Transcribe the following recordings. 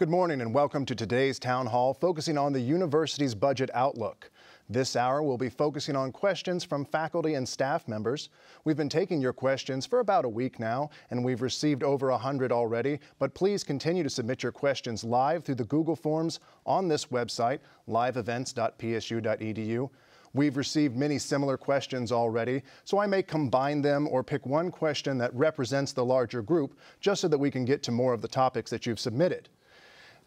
Good morning and welcome to today's town hall focusing on the university's budget outlook. This hour we'll be focusing on questions from faculty and staff members. We've been taking your questions for about a week now and we've received over 100 already, but please continue to submit your questions live through the Google Forms on this website, liveevents.psu.edu. We've received many similar questions already, so I may combine them or pick one question that represents the larger group just so that we can get to more of the topics that you've submitted.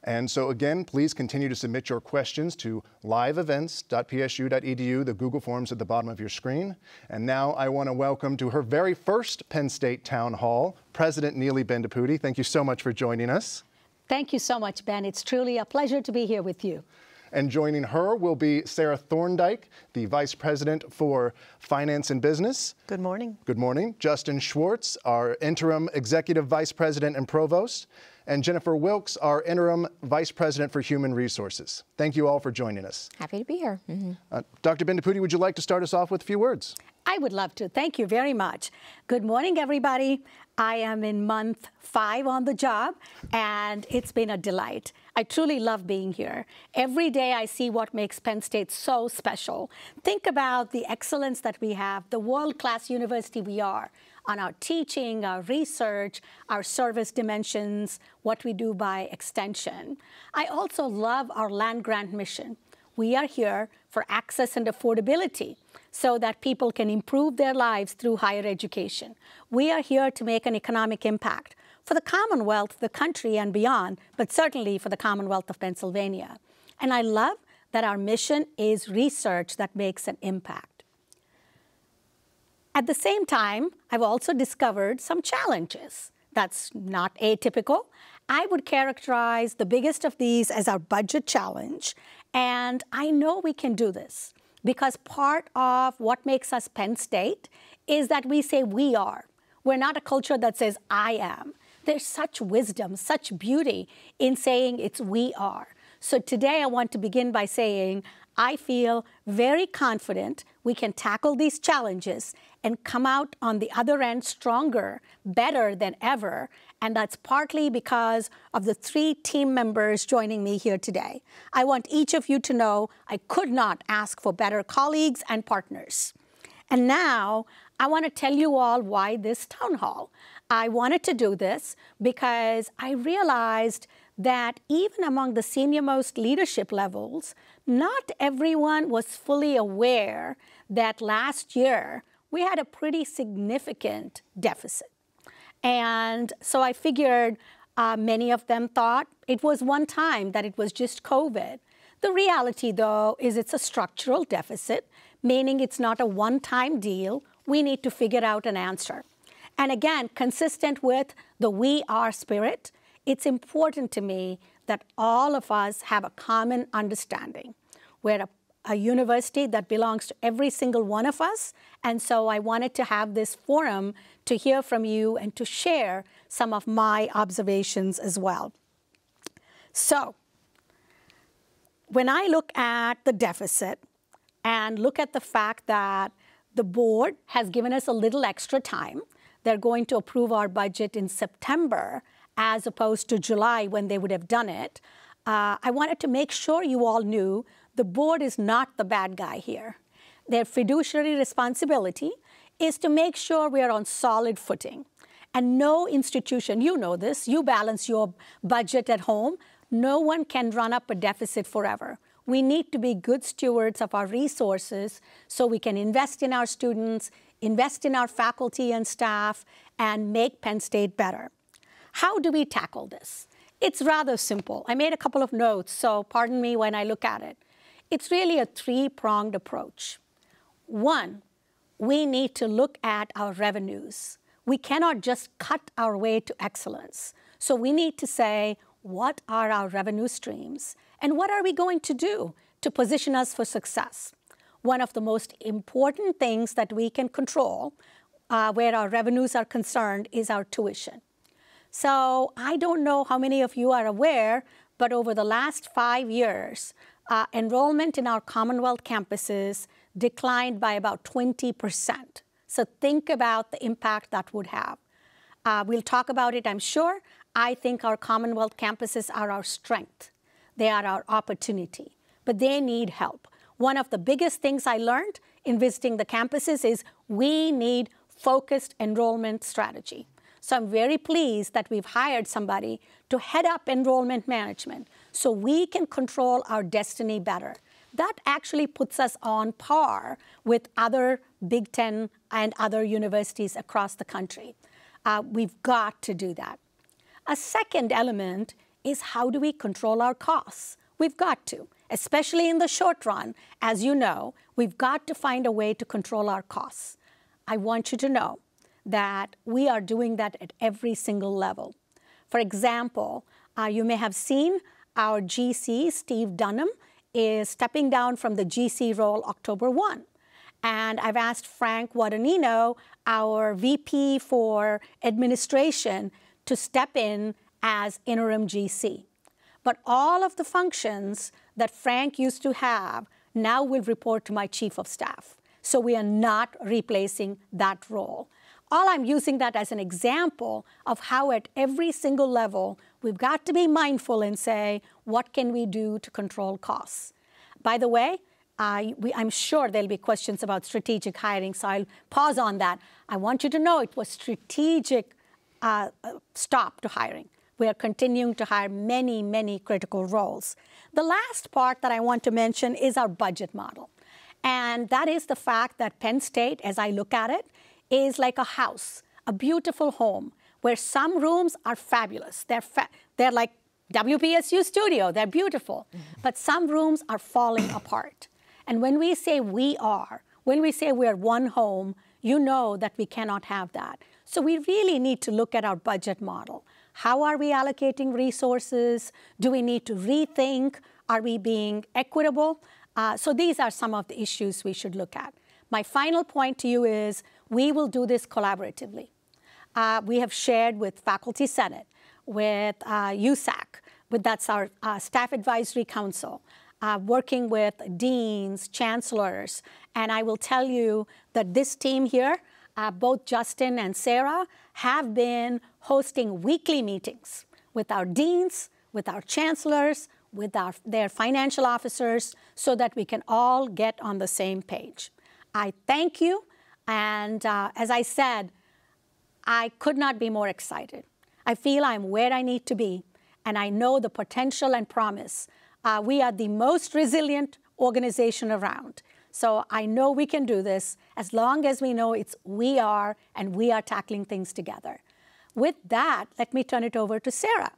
And so again, please continue to submit your questions to liveevents.psu.edu, the Google Forms at the bottom of your screen. And now I want to welcome to her very first Penn State Town Hall, President Neeli Bendapudi. Thank you so much for joining us. Thank you so much, Ben. It's truly a pleasure to be here with you. And joining her will be Sara Thorndike, the Vice President for Finance and Business. Good morning. Good morning. Justin Schwartz, our Interim Executive Vice President and Provost and Jennifer Wilkes, our Interim Vice President for Human Resources. Thank you all for joining us. Happy to be here. Mm -hmm. uh, Dr. Bendapudi, would you like to start us off with a few words? I would love to. Thank you very much. Good morning, everybody. I am in month five on the job, and it's been a delight. I truly love being here. Every day I see what makes Penn State so special. Think about the excellence that we have, the world-class university we are on our teaching, our research, our service dimensions, what we do by extension. I also love our land grant mission. We are here for access and affordability so that people can improve their lives through higher education. We are here to make an economic impact for the Commonwealth, the country, and beyond, but certainly for the Commonwealth of Pennsylvania. And I love that our mission is research that makes an impact. At the same time, I've also discovered some challenges. That's not atypical. I would characterize the biggest of these as our budget challenge. And I know we can do this because part of what makes us Penn State is that we say we are. We're not a culture that says I am. There's such wisdom, such beauty in saying it's we are. So today I want to begin by saying I feel very confident we can tackle these challenges and come out on the other end stronger, better than ever. And that's partly because of the three team members joining me here today. I want each of you to know I could not ask for better colleagues and partners. And now I want to tell you all why this town hall. I wanted to do this because I realized that even among the senior most leadership levels, not everyone was fully aware that last year we had a pretty significant deficit. And so I figured uh, many of them thought it was one time, that it was just COVID. The reality, though, is it's a structural deficit, meaning it's not a one time deal. We need to figure out an answer. And again, consistent with the we are spirit, it's important to me that all of us have a common understanding. We're a, a, university that belongs to every single one of us, and so I wanted to have this forum to hear from you and to share some of my observations as well. So, when I look at the deficit and look at the fact that the board has given us a little extra time, they're going to approve our budget in September as opposed to July when they would have done it. Uh, I wanted to make sure you all knew the board is not the bad guy here. Their fiduciary responsibility is to make sure we are on solid footing. And no institution, you know this, you balance your budget at home, no one can run up a deficit forever. We need to be good stewards of our resources so we can invest in our students, invest in our faculty and staff, and make Penn State better. How do we tackle this? It's rather simple. I made a couple of notes, so pardon me when I look at it. It's really a three-pronged approach. One, we need to look at our revenues. We cannot just cut our way to excellence. So we need to say, what are our revenue streams? And what are we going to do to position us for success? One of the most important things that we can control uh, where our revenues are concerned is our tuition. So I don't know how many of you are aware, but over the last five years, uh, enrollment in our Commonwealth campuses declined by about 20%. So think about the impact that would have. Uh, we'll talk about it, I'm sure. I think our Commonwealth campuses are our strength. They are our opportunity, but they need help. One of the biggest things I learned in visiting the campuses is we need focused enrollment strategy. So I'm very pleased that we've hired somebody to head up enrollment management so we can control our destiny better. That actually puts us on par with other Big Ten and other universities across the country. Uh, we've got to do that. A second element is how do we control our costs? We've got to, especially in the short run. As you know, we've got to find a way to control our costs. I want you to know that we are doing that at every single level. For example, uh, you may have seen our GC, Steve Dunham, is stepping down from the GC role October 1. And I've asked Frank Guadagnino, our VP for administration, to step in as interim GC. But all of the functions that Frank used to have now will report to my chief of staff. So we are not replacing that role. All I'm using that as an example of how at every single level we've got to be mindful and say, what can we do to control costs? By the way, I, am sure there'll be questions about strategic hiring, so I'll pause on that. I want you to know it was strategic uh, stop to hiring. We are continuing to hire many, many critical roles. The last part that I want to mention is our budget model. And that is the fact that Penn State, as I look at it, is like a house, a beautiful home, where some rooms are fabulous. They're, fa they're like WPSU studio, they're beautiful. But some rooms are falling apart. And when we say we are, when we say we're one home, you know that we cannot have that. So we really need to look at our budget model. How are we allocating resources? Do we need to rethink? Are we being equitable? Uh, so these are some of the issues we should look at. My final point to you is we will do this collaboratively. Uh, we have shared with Faculty Senate, with uh, USAC, with that's our uh, Staff Advisory Council, uh, working with deans, chancellors, and I will tell you that this team here, uh, both Justin and Sara, have been hosting weekly meetings with our deans, with our chancellors, with our, their financial officers, so that we can all get on the same page. I thank you, and uh, as I said, I could not be more excited. I feel I'm where I need to be, and I know the potential and promise uh, we are the most resilient organization around. So I know we can do this as long as we know it's we are and we are tackling things together. With that, let me turn it over to Sara.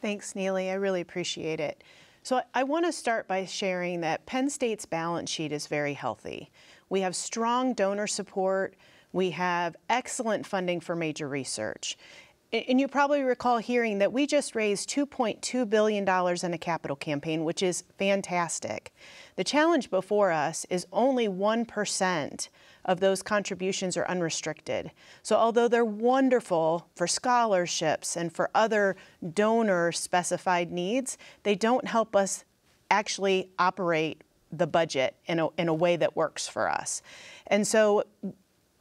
Thanks, Neeli. I really appreciate it. So I want to start by sharing that Penn State's balance sheet is very healthy. We have strong donor support. We have excellent funding for major research. And you probably recall hearing that we just raised $2.2 billion in a capital campaign, which is fantastic. The challenge before us is only 1% of those contributions are unrestricted. So although they're wonderful for scholarships and for other donor specified needs, they don't help us actually operate the budget in a, in a way that works for us. And so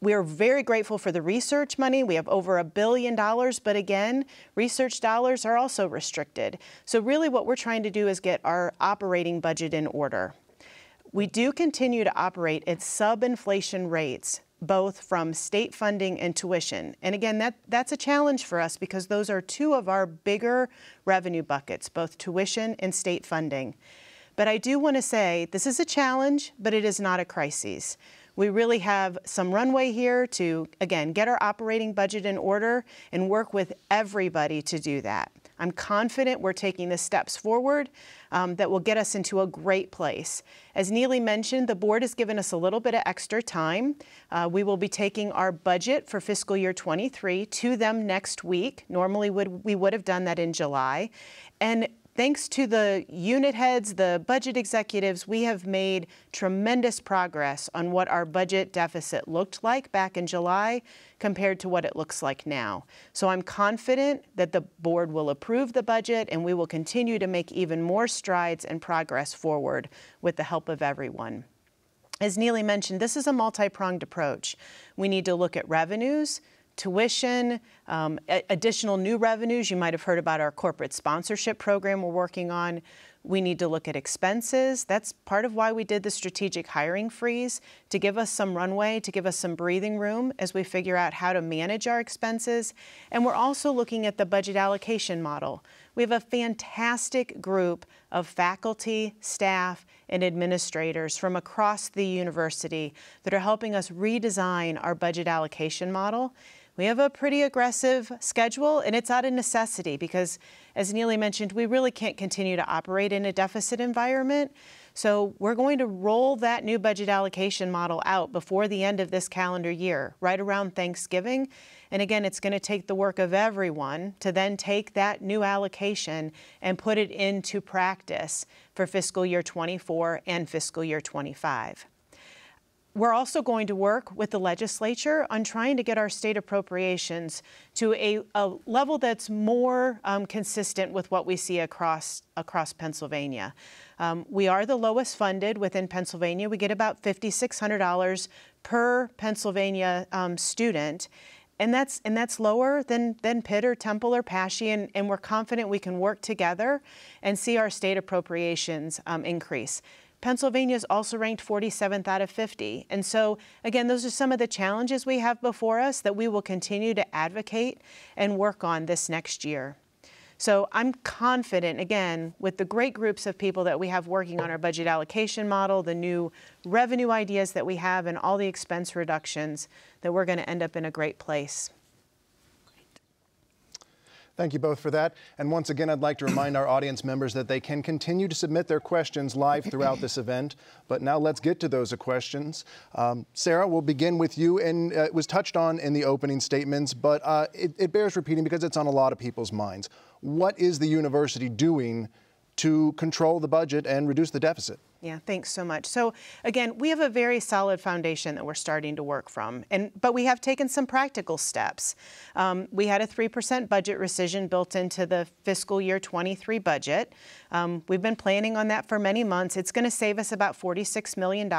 we are very grateful for the research money. We have over a billion dollars, but again, research dollars are also restricted. So really what we're trying to do is get our operating budget in order. We do continue to operate at sub-inflation rates, both from state funding and tuition. And again, that, that's a challenge for us because those are two of our bigger revenue buckets, both tuition and state funding. But I do want to say this is a challenge, but it is not a crisis. We really have some runway here to, again, get our operating budget in order and work with everybody to do that. I'm confident we're taking the steps forward um, that will get us into a great place. As Neeli mentioned, the board has given us a little bit of extra time. Uh, we will be taking our budget for fiscal year 23 to them next week. Normally would, we would have done that in July. And Thanks to the unit heads, the budget executives, we have made tremendous progress on what our budget deficit looked like back in July compared to what it looks like now. So I'm confident that the board will approve the budget and we will continue to make even more strides and progress forward with the help of everyone. As Neeli mentioned, this is a multi-pronged approach. We need to look at revenues, tuition, um, additional new revenues. You might have heard about our corporate sponsorship program we're working on. We need to look at expenses. That's part of why we did the strategic hiring freeze to give us some runway, to give us some breathing room as we figure out how to manage our expenses. And we're also looking at the budget allocation model. We have a fantastic group of faculty, staff, and administrators from across the university that are helping us redesign our budget allocation model. We have a pretty aggressive schedule, and it's out of necessity because, as Neeli mentioned, we really can't continue to operate in a deficit environment. So we're going to roll that new budget allocation model out before the end of this calendar year, right around Thanksgiving. And again, it's going to take the work of everyone to then take that new allocation and put it into practice for fiscal year 24 and fiscal year 25. We're also going to work with the legislature on trying to get our state appropriations to a, a level that's more um, consistent with what we see across, across Pennsylvania. Um, we are the lowest funded within Pennsylvania. We get about $5,600 per Pennsylvania um, student. And that's, and that's lower than, than Pitt or Temple or PASSHE, and, and we're confident we can work together and see our state appropriations um, increase. Pennsylvania is also ranked 47th out of 50. And so, again, those are some of the challenges we have before us that we will continue to advocate and work on this next year. So I'm confident, again, with the great groups of people that we have working on our budget allocation model, the new revenue ideas that we have, and all the expense reductions, that we're going to end up in a great place. Thank you both for that. And once again, I'd like to remind our audience members that they can continue to submit their questions live throughout this event. But now let's get to those questions. Um, Sara, we'll begin with you. And uh, it was touched on in the opening statements, but uh, it, it bears repeating because it's on a lot of people's minds. What is the university doing to control the budget and reduce the deficit? Yeah, thanks so much. So again, we have a very solid foundation that we're starting to work from, and but we have taken some practical steps. Um, we had a 3% budget rescission built into the fiscal year 23 budget. Um, we've been planning on that for many months. It's going to save us about $46 million.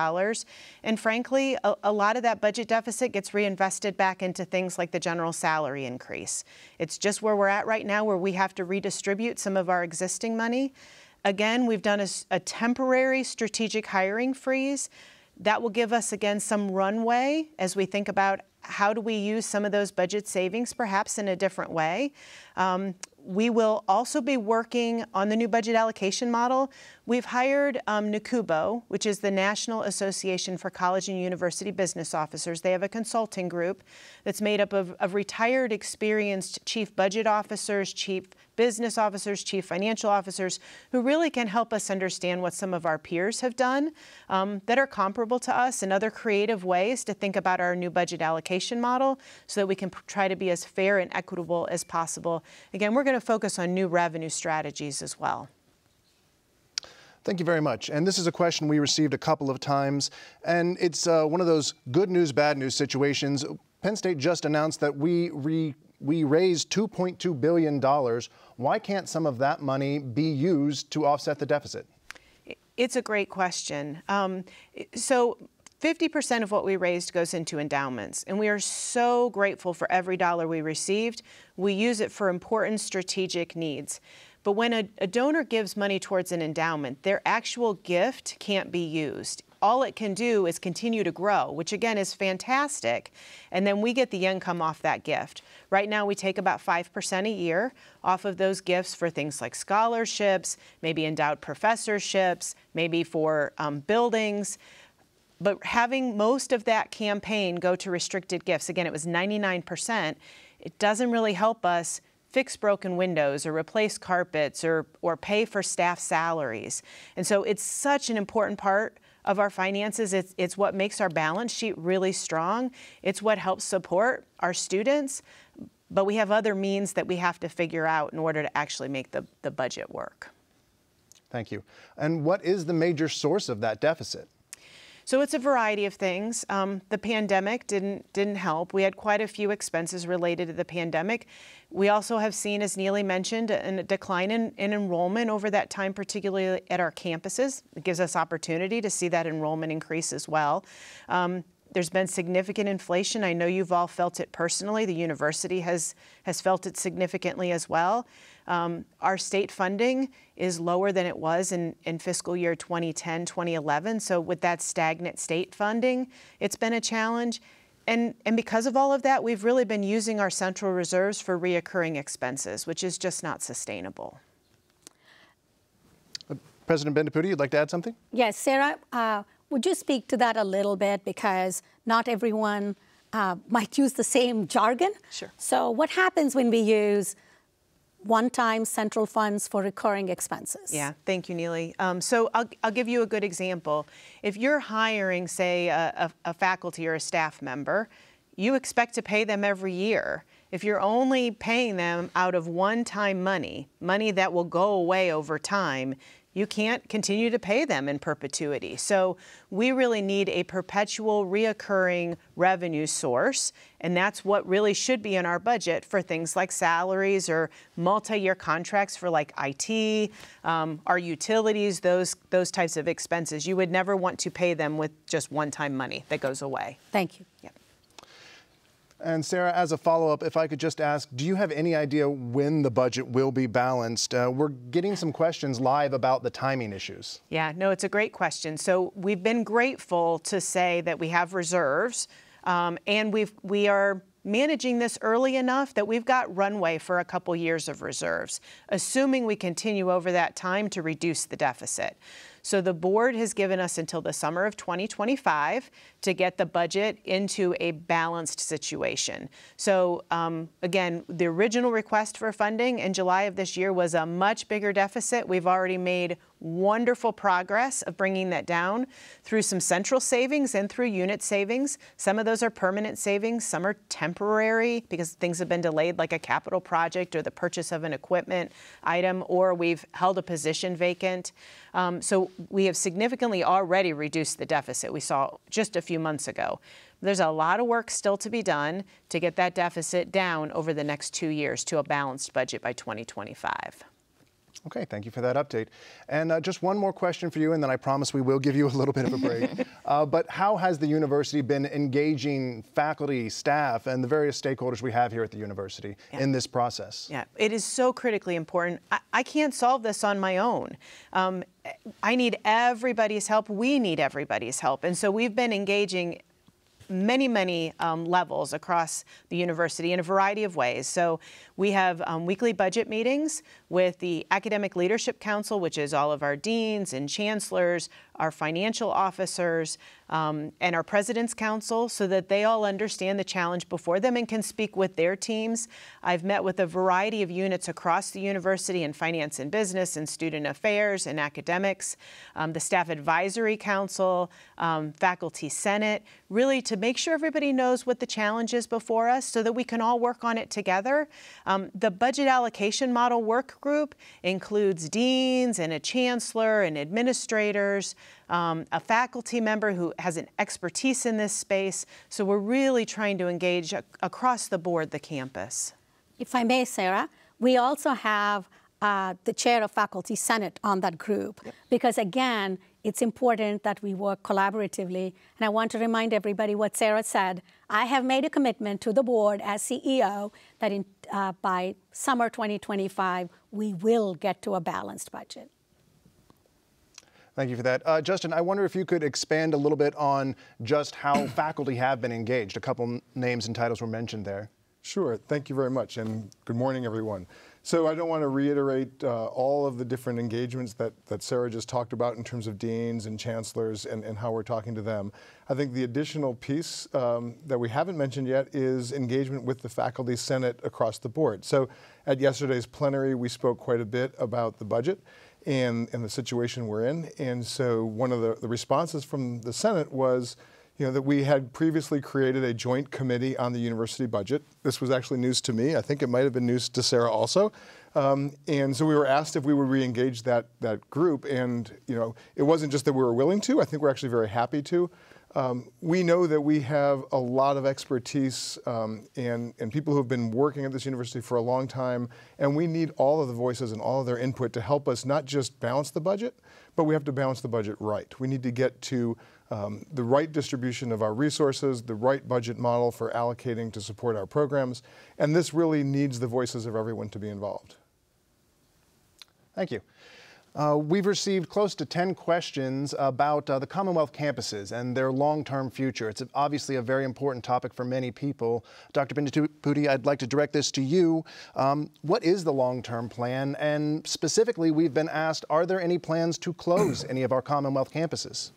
And frankly, a, a lot of that budget deficit gets reinvested back into things like the general salary increase. It's just where we're at right now where we have to redistribute some of our existing money. Again, we've done a, a, temporary strategic hiring freeze. That will give us, again, some runway as we think about how do we use some of those budget savings perhaps in a different way. Um, we will also be working on the new budget allocation model. We've hired um, which is the National Association for College and University Business Officers. They have a consulting group that's made up of, of retired, experienced chief budget officers, chief business officers, chief financial officers, who really can help us understand what some of our peers have done um, that are comparable to us and other creative ways to think about our new budget allocation model so that we can try to be as fair and equitable as possible. Again, we're going to focus on new revenue strategies as well. Thank you very much. And this is a question we received a couple of times, and it's uh, one of those good news, bad news situations. Penn State just announced that we re we raised $2.2 billion. Why can't some of that money be used to offset the deficit? It's a great question. Um, so 50% of what we raised goes into endowments, and we are so grateful for every dollar we received. We use it for important strategic needs. But when a, a donor gives money towards an endowment, their actual gift can't be used all it can do is continue to grow, which again is fantastic. And then we get the income off that gift. Right now, we take about 5% a year off of those gifts for things like scholarships, maybe endowed professorships, maybe for um, buildings. But having most of that campaign go to restricted gifts, again, it was 99%, it doesn't really help us fix broken windows or replace carpets or, or pay for staff salaries. And so it's such an important part of our finances. It's, it's what makes our balance sheet really strong. It's what helps support our students. But we have other means that we have to figure out in order to actually make the, the budget work. Thank you. And what is the major source of that deficit? So it's a variety of things. Um, the pandemic didn't didn't help. We had quite a few expenses related to the pandemic. We also have seen, as Neeli mentioned, a decline in, in enrollment over that time, particularly at our campuses. It gives us opportunity to see that enrollment increase as well. Um, there's been significant inflation. I know you've all felt it personally. The university has, has felt it significantly as well. Um, our state funding is lower than it was in, in fiscal year 2010, 2011. So, with that stagnant state funding, it's been a challenge. And, and because of all of that, we've really been using our central reserves for reoccurring expenses, which is just not sustainable. Uh, President Bendapudi, you'd like to add something? Yes, Sara, uh, would you speak to that a little bit? Because not everyone uh, might use the same jargon. Sure. So, what happens when we use one-time central funds for recurring expenses. Yeah, thank you, Neeli. Um, so I'll, I'll give you a good example. If you're hiring, say, a, a, a faculty or a staff member, you expect to pay them every year. If you're only paying them out of one-time money, money that will go away over time, you can't continue to pay them in perpetuity. So we really need a perpetual reoccurring revenue source, and that's what really should be in our budget for things like salaries or multi-year contracts for like IT, um, our utilities, those those types of expenses. You would never want to pay them with just one-time money that goes away. Thank you. Yeah. And Sara, as a follow-up, if I could just ask, do you have any idea when the budget will be balanced? Uh, we're getting some questions live about the timing issues. Yeah, no, it's a great question. So we've been grateful to say that we have reserves, um, and we've we are managing this early enough that we've got runway for a couple years of reserves, assuming we continue over that time to reduce the deficit. So the board has given us until the summer of 2025 to get the budget into a balanced situation. So um, again, the original request for funding in July of this year was a much bigger deficit. We've already made wonderful progress of bringing that down through some central savings and through unit savings. Some of those are permanent savings, some are temporary because things have been delayed, like a capital project or the purchase of an equipment item, or we've held a position vacant. Um, so we have significantly already reduced the deficit we saw just a few months ago. There's a lot of work still to be done to get that deficit down over the next two years to a balanced budget by 2025. Okay, thank you for that update. And uh, just one more question for you, and then I promise we will give you a little bit of a break. uh, but how has the university been engaging faculty, staff, and the various stakeholders we have here at the university yeah. in this process? Yeah, it is so critically important. I, I can't solve this on my own. Um, I need everybody's help. We need everybody's help. And so we've been engaging many, many um, levels across the university in a variety of ways. So we have um, weekly budget meetings with the Academic Leadership Council, which is all of our deans and chancellors, our financial officers, um, and our President's Council so that they all understand the challenge before them and can speak with their teams. I've met with a variety of units across the university in finance and business and student affairs and academics, um, the Staff Advisory Council, um, Faculty Senate, really to make sure everybody knows what the challenge is before us so that we can all work on it together. Um, the budget allocation model work group includes deans and a chancellor and administrators, um, a faculty member who has an expertise in this space. So we're really trying to engage across the board the campus. If I may, Sara, we also have uh, the chair of faculty senate on that group yep. because again it's important that we work collaboratively and i want to remind everybody what sara said i have made a commitment to the board as ceo that in, uh, by summer 2025 we will get to a balanced budget Thank you for that. Uh, Justin, I wonder if you could expand a little bit on just how faculty have been engaged. A couple names and titles were mentioned there. Sure. Thank you very much, and good morning, everyone. So I don't want to reiterate uh, all of the different engagements that, that Sara just talked about in terms of deans and chancellors and, and how we're talking to them. I think the additional piece um, that we haven't mentioned yet is engagement with the faculty senate across the board. So at yesterday's plenary, we spoke quite a bit about the budget and, and the situation we're in. And so one of the, the responses from the Senate was, you know, that we had previously created a joint committee on the university budget. This was actually news to me. I think it might have been news to Sara also. Um, and so we were asked if we would re-engage that that group, and you know, it wasn't just that we were willing to. I think we're actually very happy to. Um, we know that we have a lot of expertise um, and, and people who have been working at this university for a long time, and we need all of the voices and all of their input to help us not just balance the budget, but we have to balance the budget right. We need to get to um, the right distribution of our resources, the right budget model for allocating to support our programs, and this really needs the voices of everyone to be involved. Thank you. Uh, we've received close to 10 questions about uh, the Commonwealth campuses and their long-term future. It's obviously a very important topic for many people. Dr. Bendapudi, I'd like to direct this to you. Um, what is the long-term plan? And specifically, we've been asked, are there any plans to close any of our Commonwealth campuses?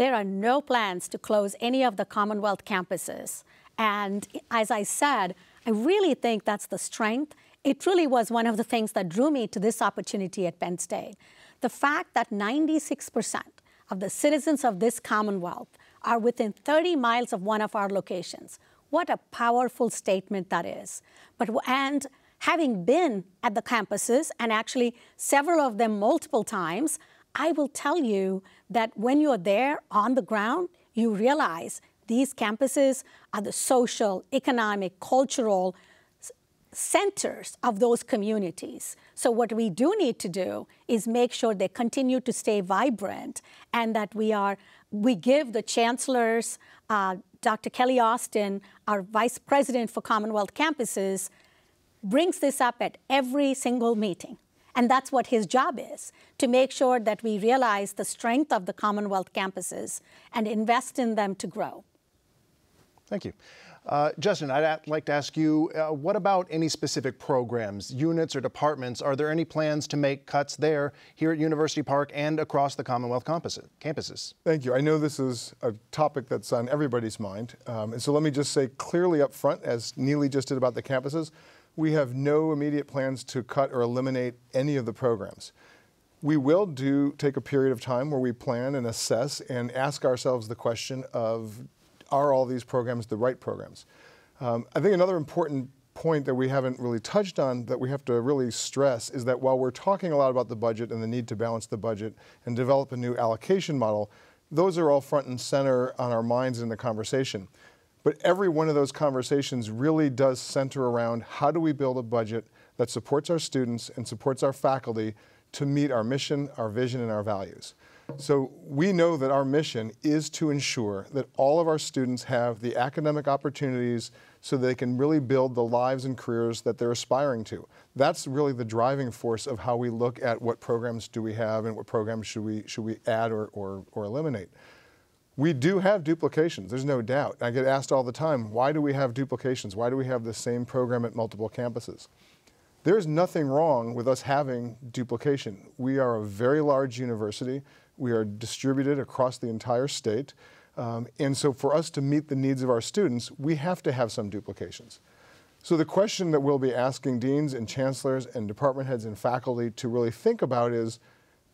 There are no plans to close any of the Commonwealth campuses. And as I said, I really think that's the strength it really was one of the things that drew me to this opportunity at Penn State. The fact that 96% of the citizens of this Commonwealth are within 30 miles of one of our locations. What a powerful statement that is. But, and having been at the campuses, and actually several of them multiple times, I will tell you that when you're there on the ground, you realize these campuses are the social, economic, cultural, centers of those communities. So what we do need to do is make sure they continue to stay vibrant and that we are we give the chancellors, uh, Dr. Kelly Austin, our vice president for Commonwealth campuses, brings this up at every single meeting. And that's what his job is, to make sure that we realize the strength of the Commonwealth campuses and invest in them to grow. Thank you. Uh, Justin, I'd like to ask you, uh, what about any specific programs, units, or departments? Are there any plans to make cuts there, here at University Park, and across the Commonwealth campuses? Thank you. I know this is a topic that's on everybody's mind. Um, and so let me just say clearly up front, as Neeli just did about the campuses, we have no immediate plans to cut or eliminate any of the programs. We will do take a period of time where we plan and assess and ask ourselves the question of are all these programs the right programs? Um, I think another important point that we haven't really touched on that we have to really stress is that while we're talking a lot about the budget and the need to balance the budget and develop a new allocation model, those are all front and center on our minds in the conversation. But every one of those conversations really does center around how do we build a budget that supports our students and supports our faculty to meet our mission, our vision, and our values. So we know that our mission is to ensure that all of our students have the academic opportunities so they can really build the lives and careers that they're aspiring to. That's really the driving force of how we look at what programs do we have and what programs should we, should we add or, or, or eliminate. We do have duplications, there's no doubt. I get asked all the time, why do we have duplications? Why do we have the same program at multiple campuses? There's nothing wrong with us having duplication. We are a very large university. We are distributed across the entire state. Um, and so for us to meet the needs of our students, we have to have some duplications. So the question that we'll be asking deans and chancellors and department heads and faculty to really think about is,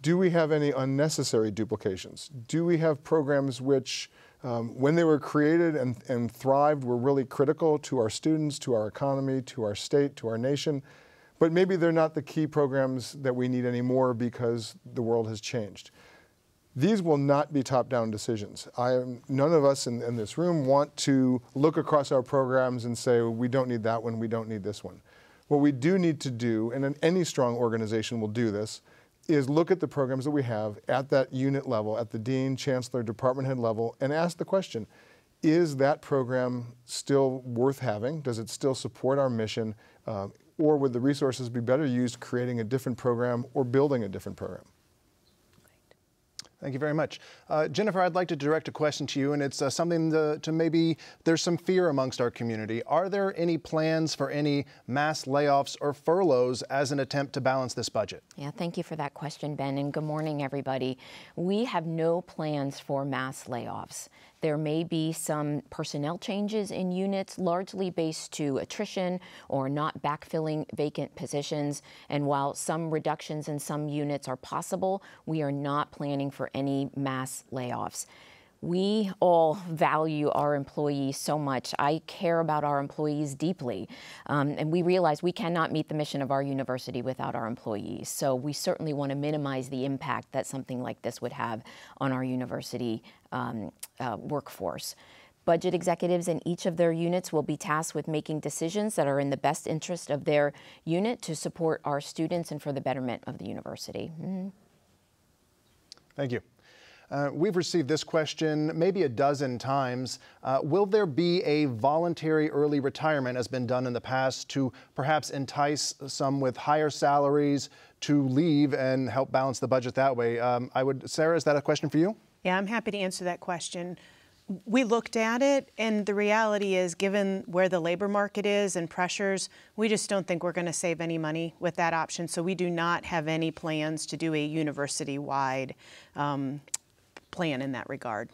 do we have any unnecessary duplications? Do we have programs which, um, when they were created and, and thrived, were really critical to our students, to our economy, to our state, to our nation, but maybe they're not the key programs that we need anymore because the world has changed. These will not be top-down decisions. Am, none of us in, in, this room want to look across our programs and say, we don't need that one, we don't need this one. What we do need to do, and any strong organization will do this, is look at the programs that we have at that unit level, at the dean, chancellor, department head level, and ask the question, is that program still worth having? Does it still support our mission? Uh, or would the resources be better used creating a different program or building a different program? Thank you very much. Uh, Jennifer, I'd like to direct a question to you, and it's uh, something to, to, maybe there's some fear amongst our community. Are there any plans for any mass layoffs or furloughs as an attempt to balance this budget? Yeah, thank you for that question, Ben, and good morning, everybody. We have no plans for mass layoffs. There may be some personnel changes in units, largely based to attrition or not backfilling vacant positions. And while some reductions in some units are possible, we are not planning for any mass layoffs. we all value our employees so much. I care about our employees deeply. Um, and we realize we cannot meet the mission of our university without our employees. So we certainly want to minimize the impact that something like this would have on our university um, uh, workforce. Budget executives in each of their units will be tasked with making decisions that are in the best interest of their unit to support our students and for the betterment of the university. Mm -hmm. Thank you. Uh, we've received this question maybe a dozen times. Uh, will there be a voluntary early retirement, as been done in the past, to perhaps entice some with higher salaries to leave and help balance the budget that way? Um, I would, Sara, is that a question for you? Yeah, I'm happy to answer that question. We looked at it, and the reality is, given where the labor market is and pressures, we just don't think we're going to save any money with that option. So we do not have any plans to do a university-wide um, plan in that regard.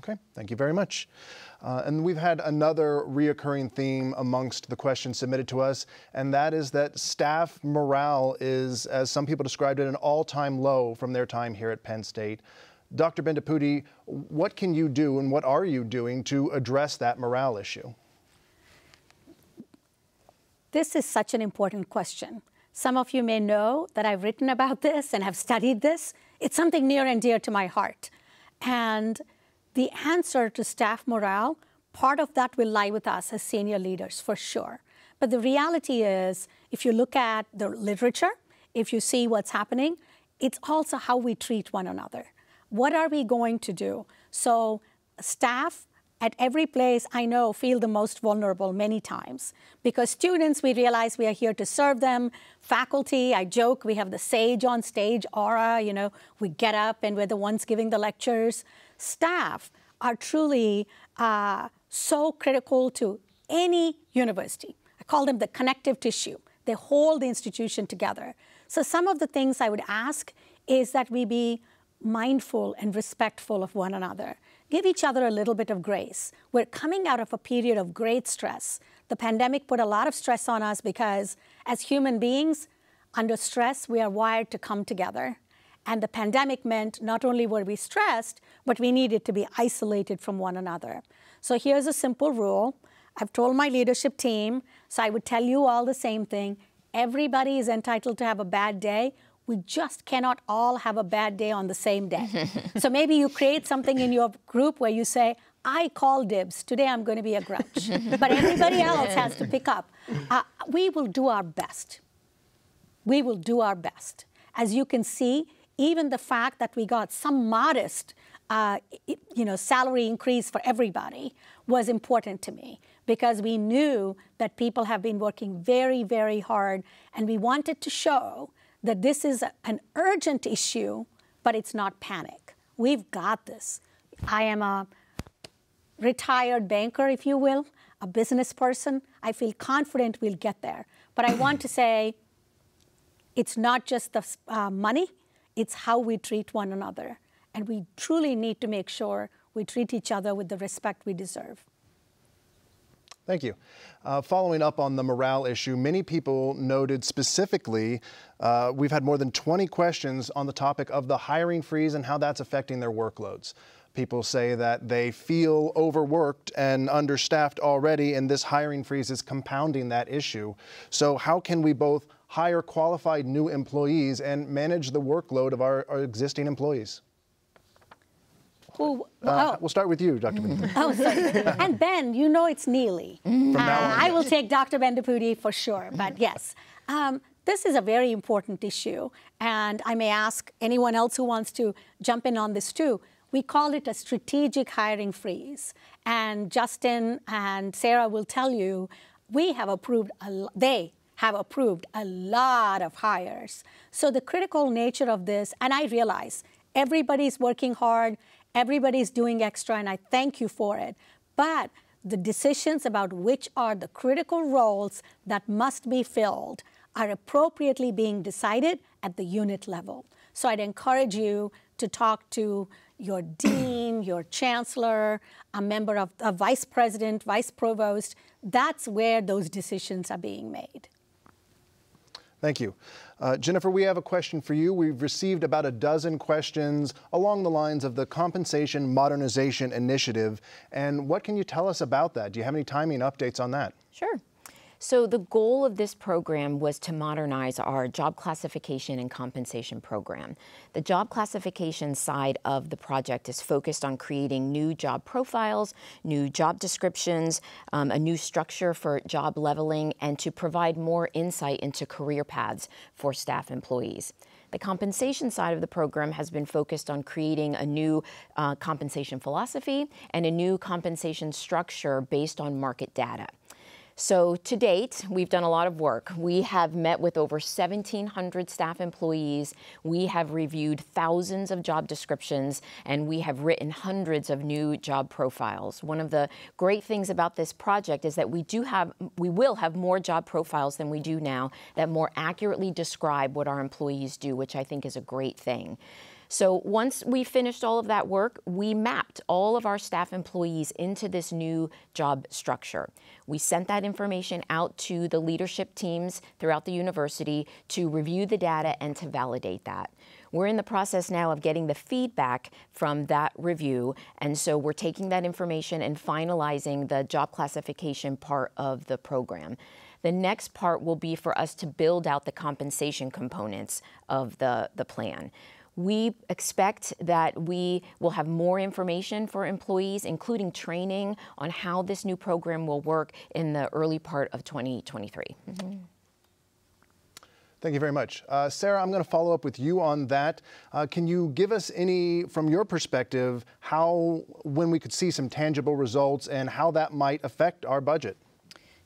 Okay, thank you very much. Uh, and we've had another reoccurring theme amongst the questions submitted to us, and that is that staff morale is, as some people described it, an all-time low from their time here at Penn State. Dr. Bendapudi, what can you do and what are you doing to address that morale issue? This is such an important question. Some of you may know that I've written about this and have studied this. It's something near and dear to my heart. And the answer to staff morale, part of that will lie with us as senior leaders, for sure. But the reality is, if you look at the literature, if you see what's happening, it's also how we treat one another. What are we going to do? So staff at every place I know feel the most vulnerable many times because students, we realize we are here to serve them. Faculty, I joke, we have the sage on stage aura, you know, we get up and we're the ones giving the lectures. Staff are truly uh, so critical to any university. I call them the connective tissue. They hold the institution together. So some of the things I would ask is that we be mindful and respectful of one another give each other a little bit of grace. We're coming out of a period of great stress. The pandemic put a lot of stress on us because as human beings, under stress, we are wired to come together. And the pandemic meant not only were we stressed, but we needed to be isolated from one another. So here's a simple rule. I've told my leadership team, so I would tell you all the same thing. Everybody is entitled to have a bad day we just cannot all have a bad day on the same day. so maybe you create something in your group where you say, I call dibs. Today I'm going to be a grouch. but everybody else has to pick up. Uh, we will do our best. We will do our best. As you can see, even the fact that we got some modest uh, you know, salary increase for everybody was important to me because we knew that people have been working very, very hard and we wanted to show that this is an urgent issue, but it's not panic. We've got this. I am a retired banker, if you will, a business person. I feel confident we'll get there. But I want to say it's not just the uh, money, it's how we treat one another. And we truly need to make sure we treat each other with the respect we deserve. Thank you. Uh, following up on the morale issue, many people noted specifically, uh, we've had more than 20 questions on the topic of the hiring freeze and how that's affecting their workloads. People say that they feel overworked and understaffed already, and this hiring freeze is compounding that issue. So, how can we both hire qualified new employees and manage the workload of our, our existing employees? Who? Uh, oh. We'll start with you, Dr. Bendapudi. oh, sorry. and Ben, you know it's Neeli. On, I will take Dr. Bendapudi for sure, but yes. Um, this is a very important issue, and I may ask anyone else who wants to jump in on this too. We call it a strategic hiring freeze, and Justin and Sara will tell you we have approved, a, they have approved a lot of hires. So the critical nature of this, and I realize everybody's working hard, Everybody's doing extra, and I thank you for it. But the decisions about which are the critical roles that must be filled are appropriately being decided at the unit level. So I'd encourage you to talk to your dean, your chancellor, a member of a vice president, vice provost. That's where those decisions are being made. Thank you. Uh, Jennifer, we have a question for you. We've received about a dozen questions along the lines of the Compensation Modernization Initiative. And what can you tell us about that? Do you have any timing updates on that? Sure. So the goal of this program was to modernize our job classification and compensation program. The job classification side of the project is focused on creating new job profiles, new job descriptions, um, a new structure for job leveling, and to provide more insight into career paths for staff employees. The compensation side of the program has been focused on creating a new uh, compensation philosophy and a new compensation structure based on market data. So to date, we've done a lot of work. We have met with over 1,700 staff employees. We have reviewed thousands of job descriptions, and we have written hundreds of new job profiles. One of the great things about this project is that we do have, we will have more job profiles than we do now that more accurately describe what our employees do, which I think is a great thing. So once we finished all of that work, we mapped all of our staff employees into this new job structure. We sent that information out to the leadership teams throughout the university to review the data and to validate that. We're in the process now of getting the feedback from that review, and so we're taking that information and finalizing the job classification part of the program. The next part will be for us to build out the compensation components of the, the plan. We expect that we will have more information for employees, including training on how this new program will work in the early part of 2023. Mm -hmm. Thank you very much. Uh, Sara, I'm going to follow up with you on that. Uh, can you give us any, from your perspective, how, when we could see some tangible results and how that might affect our budget?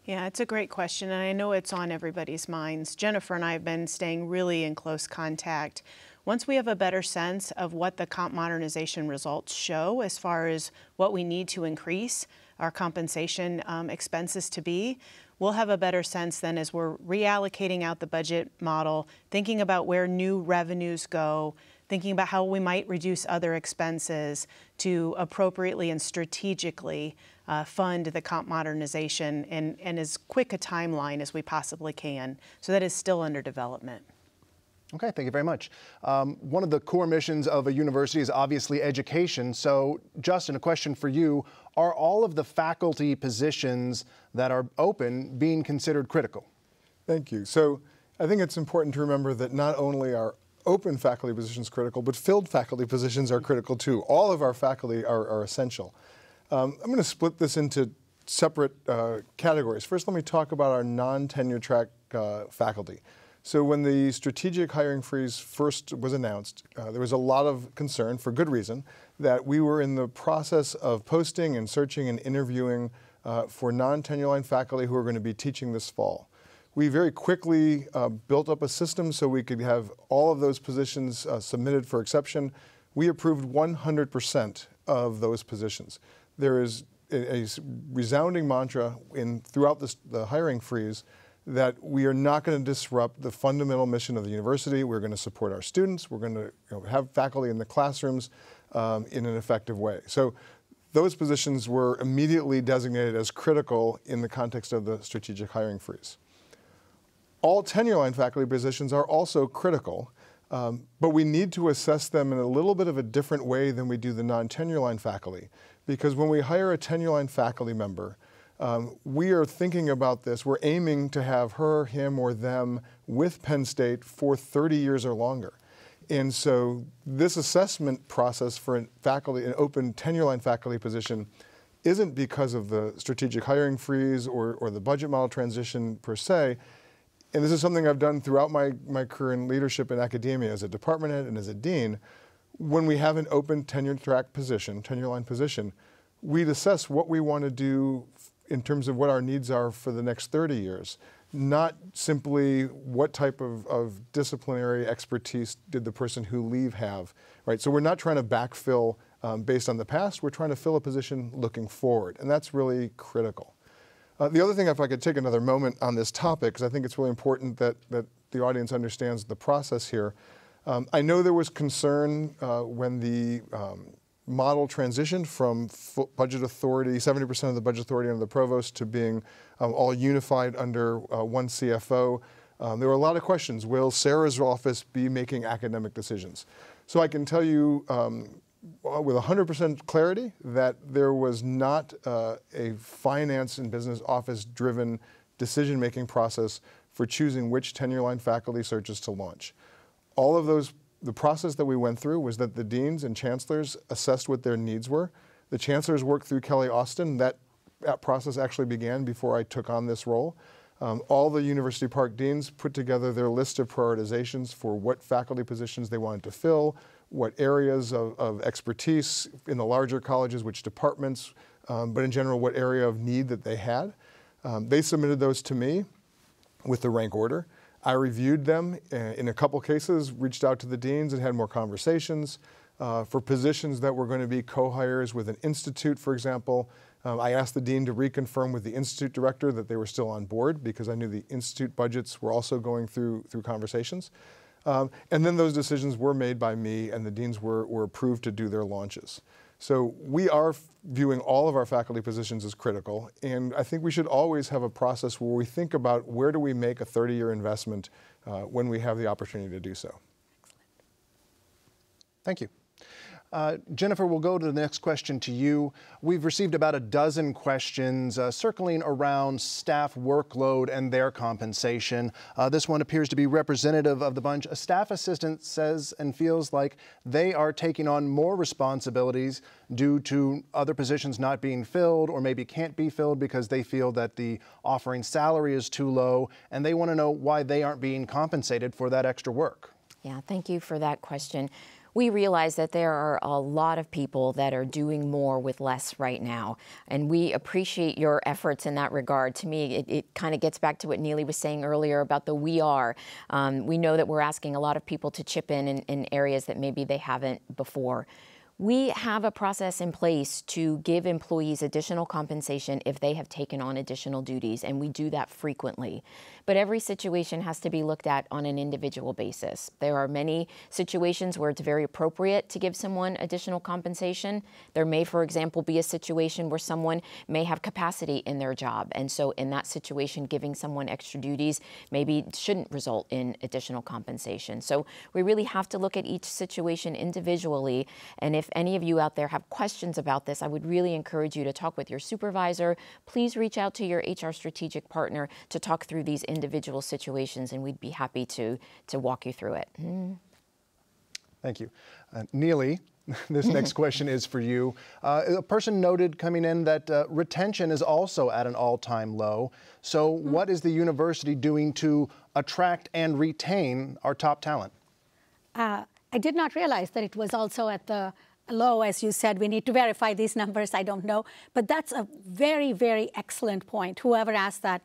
Yeah, it's a great question, and I know it's on everybody's minds. Jennifer and I have been staying really in close contact once we have a better sense of what the comp modernization results show as far as what we need to increase our compensation um, expenses to be, we'll have a better sense then as we're reallocating out the budget model, thinking about where new revenues go, thinking about how we might reduce other expenses to appropriately and strategically uh, fund the comp modernization in, in as quick a timeline as we possibly can. So that is still under development. Okay, thank you very much. Um, one of the core missions of a university is obviously education. So, Justin, a question for you. Are all of the faculty positions that are open being considered critical? Thank you. So, I think it's important to remember that not only are open faculty positions critical, but filled faculty positions are critical too. All of our faculty are, are essential. Um, I'm going to split this into separate uh, categories. First, let me talk about our non-tenure track uh, faculty. So when the strategic hiring freeze first was announced, uh, there was a lot of concern, for good reason, that we were in the process of posting and searching and interviewing uh, for non-tenure line faculty who are going to be teaching this fall. We very quickly uh, built up a system so we could have all of those positions uh, submitted for exception. We approved 100% of those positions. There is a, a resounding mantra in throughout this, the hiring freeze that we are not going to disrupt the fundamental mission of the university. We're going to support our students. We're going to you know, have faculty in the classrooms um, in an effective way. So those positions were immediately designated as critical in the context of the strategic hiring freeze. All tenure line faculty positions are also critical, um, but we need to assess them in a little bit of a different way than we do the non-tenure line faculty. Because when we hire a tenure line faculty member, um, we are thinking about this. We're aiming to have her, him, or them with Penn State for 30 years or longer. And so this assessment process for a faculty, an open tenure line faculty position, isn't because of the strategic hiring freeze or, or the budget model transition per se. And this is something I've done throughout my, my career in leadership in academia as a department head and as a dean. When we have an open tenure track position, tenure line position, we'd assess what we want to do in terms of what our needs are for the next 30 years, not simply what type of, of disciplinary expertise did the person who leave have, right? So we're not trying to backfill um, based on the past, we're trying to fill a position looking forward, and that's really critical. Uh, the other thing, if I could take another moment on this topic, because I think it's really important that, that the audience understands the process here. Um, I know there was concern uh, when the um, model transitioned from budget authority, 70% of the budget authority under the provost, to being um, all unified under uh, one CFO. Um, there were a lot of questions. Will Sara's office be making academic decisions? So I can tell you um, with 100% clarity that there was not uh, a finance and business office driven decision making process for choosing which tenure line faculty searches to launch. All of those, the process that we went through was that the deans and chancellors assessed what their needs were. The chancellors worked through Kelly Austin. That, that process actually began before I took on this role. Um, all the University Park deans put together their list of prioritizations for what faculty positions they wanted to fill, what areas of, of expertise in the larger colleges, which departments, um, but in general, what area of need that they had. Um, they submitted those to me with the rank order. I reviewed them uh, in a couple cases, reached out to the deans and had more conversations. Uh, for positions that were going to be co-hires with an institute, for example, um, I asked the dean to reconfirm with the institute director that they were still on board because I knew the institute budgets were also going through through conversations. Um, and then those decisions were made by me, and the deans were, were approved to do their launches. So we are viewing all of our faculty positions as critical, and I think we should always have a process where we think about where do we make a 30-year investment uh, when we have the opportunity to do so. Excellent. Thank you. Uh, Jennifer, we'll go to the next question to you. We've received about a dozen questions uh, circling around staff workload and their compensation. Uh, this one appears to be representative of the bunch. A staff assistant says and feels like they are taking on more responsibilities due to other positions not being filled or maybe can't be filled because they feel that the offering salary is too low and they want to know why they aren't being compensated for that extra work. Yeah, thank you for that question we realize that there are a lot of people that are doing more with less right now. And we appreciate your efforts in that regard. To me, it, it kind of gets back to what Neeli was saying earlier about the we are. Um, we know that we're asking a lot of people to chip in, in in areas that maybe they haven't before. We have a process in place to give employees additional compensation if they have taken on additional duties, and we do that frequently. But every situation has to be looked at on an individual basis. There are many situations where it's very appropriate to give someone additional compensation. There may, for example, be a situation where someone may have capacity in their job, and so in that situation, giving someone extra duties maybe shouldn't result in additional compensation. So we really have to look at each situation individually, and if any of you out there have questions about this, I would really encourage you to talk with your supervisor. Please reach out to your HR strategic partner to talk through these individual situations, and we'd be happy to, to walk you through it. Mm. Thank you. Uh, Neeli, this next question is for you. Uh, a person noted coming in that uh, retention is also at an all-time low. So mm. what is the university doing to attract and retain our top talent? Uh, I did not realize that it was also at the low, as you said. We need to verify these numbers. I don't know. But that's a very, very excellent point. Whoever asked that.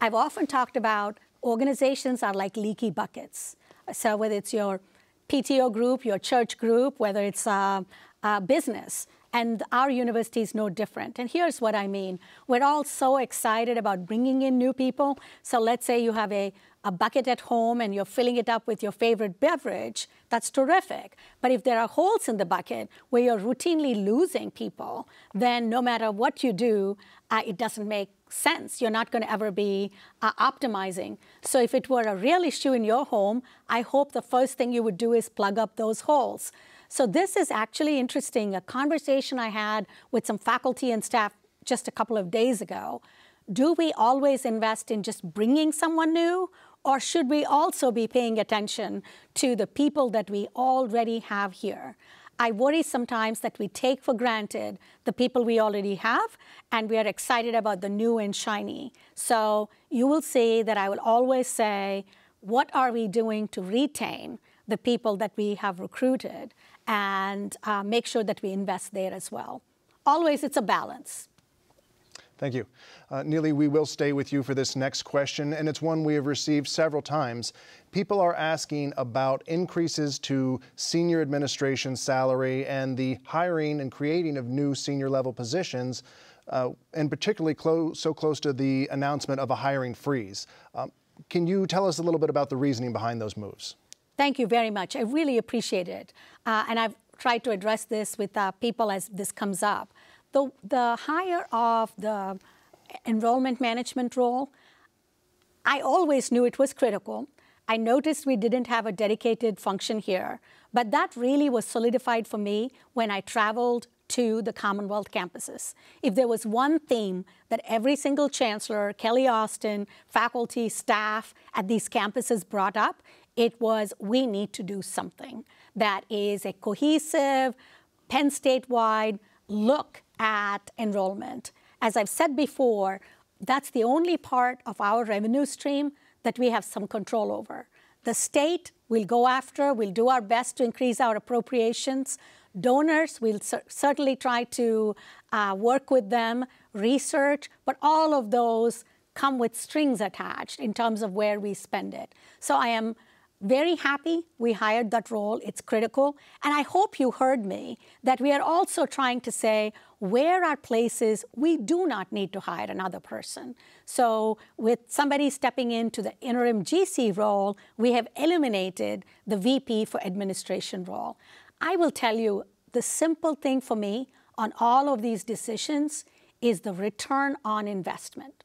I've often talked about organizations are like leaky buckets. So whether it's your PTO group, your church group, whether it's a, a business, and our university is no different. And here's what I mean. We're all so excited about bringing in new people. So let's say you have a a bucket at home and you're filling it up with your favorite beverage, that's terrific. But if there are holes in the bucket where you're routinely losing people, then no matter what you do, uh, it doesn't make sense. You're not going to ever be uh, optimizing. So if it were a real issue in your home, I hope the first thing you would do is plug up those holes. So this is actually interesting. A conversation I had with some faculty and staff just a couple of days ago. Do we always invest in just bringing someone new, or should we also be paying attention to the people that we already have here? I worry sometimes that we take for granted the people we already have, and we are excited about the new and shiny. So you will see that I will always say, what are we doing to retain the people that we have recruited and uh, make sure that we invest there as well? Always, it's a balance. Thank you. Uh, Neeli, we will stay with you for this next question, and it's one we have received several times. People are asking about increases to senior administration salary and the hiring and creating of new senior level positions, uh, and particularly close, so close to the announcement of a hiring freeze. Um, can you tell us a little bit about the reasoning behind those moves? Thank you very much. I really appreciate it. Uh, and I've tried to address this with uh, people as this comes up. The, the hire of the enrollment management role, I always knew it was critical. I noticed we didn't have a dedicated function here, but that really was solidified for me when I traveled to the Commonwealth campuses. If there was one theme that every single chancellor, Kelly Austin, faculty, staff at these campuses brought up, it was we need to do something that is a cohesive, Penn State wide look at enrollment. As I've said before, that's the only part of our revenue stream that we have some control over. The state will go after, we'll do our best to increase our appropriations. Donors, we'll cer- certainly try to uh, work with them, research, but all of those come with strings attached in terms of where we spend it. So I am very happy we hired that role. It's critical. And I hope you heard me that we are also trying to say where are places we do not need to hire another person. So, with somebody stepping into the interim GC role, we have eliminated the VP for administration role. I will tell you the simple thing for me on all of these decisions is the return on investment.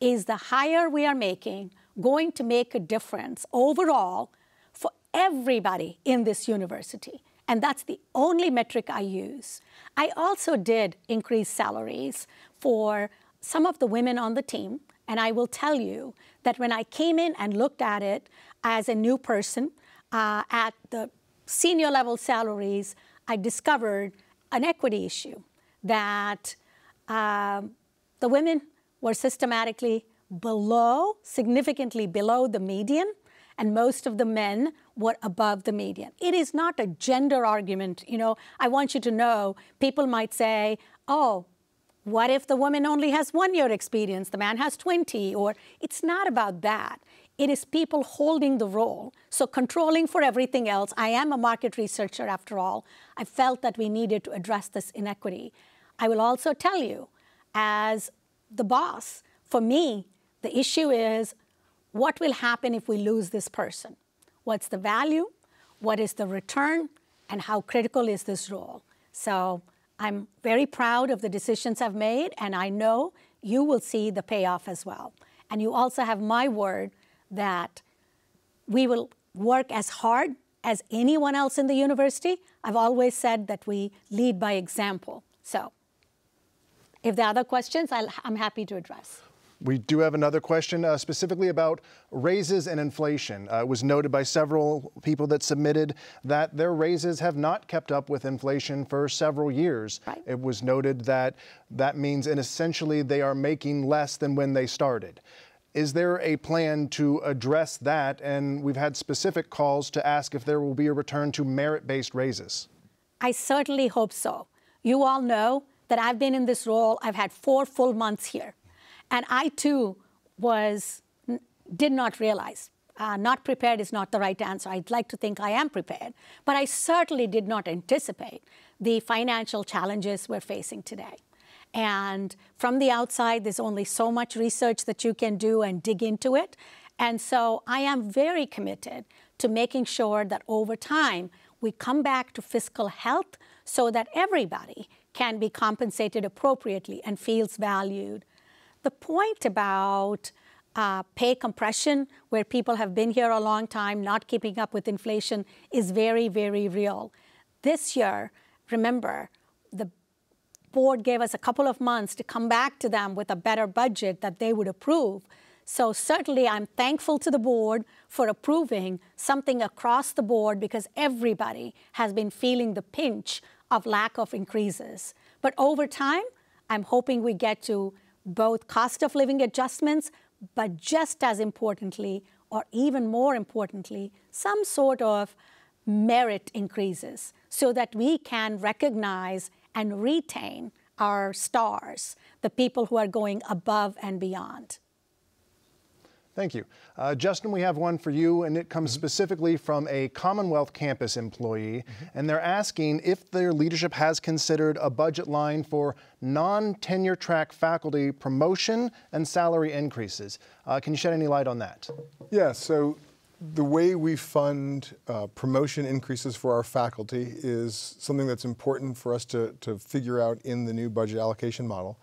Is the hire we are making going to make a difference overall for everybody in this university? And that's the only metric I use. I also did increase salaries for some of the women on the team. And I will tell you that when I came in and looked at it as a new person uh, at the senior level salaries, I discovered an equity issue that um, the women were systematically below, significantly below the median, and most of the men were above the median. It is not a gender argument. You know, I want you to know people might say, oh, what if the woman only has one year experience, the man has 20? Or it's not about that. It is people holding the role. So, controlling for everything else. I am a market researcher after all. I felt that we needed to address this inequity. I will also tell you, as the boss, for me, the issue is what will happen if we lose this person? What's the value? What is the return? And how critical is this role? So, I'm very proud of the decisions I've made, and I know you will see the payoff as well. And you also have my word that we will work as hard as anyone else in the university. I've always said that we lead by example. So, if there are other questions, i am happy to address. We do have another question uh, specifically about raises and inflation. Uh, it was noted by several people that submitted that their raises have not kept up with inflation for several years. Right. It was noted that that means, and essentially, they are making less than when they started. Is there a plan to address that? And we've had specific calls to ask if there will be a return to merit based raises. I certainly hope so. You all know that I've been in this role, I've had four full months here. And I too was, did not realize. Uh, not prepared is not the right answer. I'd like to think I am prepared. But I certainly did not anticipate the financial challenges we're facing today. And from the outside, there's only so much research that you can do and dig into it. And so I am very committed to making sure that over time we come back to fiscal health so that everybody can be compensated appropriately and feels valued. The point about uh, pay compression, where people have been here a long time, not keeping up with inflation, is very, very real. This year, remember, the board gave us a couple of months to come back to them with a better budget that they would approve. So, certainly, I'm thankful to the board for approving something across the board because everybody has been feeling the pinch of lack of increases. But over time, I'm hoping we get to both cost of living adjustments, but just as importantly, or even more importantly, some sort of merit increases so that we can recognize and retain our stars, the people who are going above and beyond. Thank you. Uh, Justin, we have one for you, and it comes mm-hmm. specifically from a Commonwealth campus employee. Mm-hmm. And they're asking if their leadership has considered a budget line for non tenure track faculty promotion and salary increases. Uh, can you shed any light on that? Yeah, so the way we fund uh, promotion increases for our faculty is something that's important for us to, to figure out in the new budget allocation model.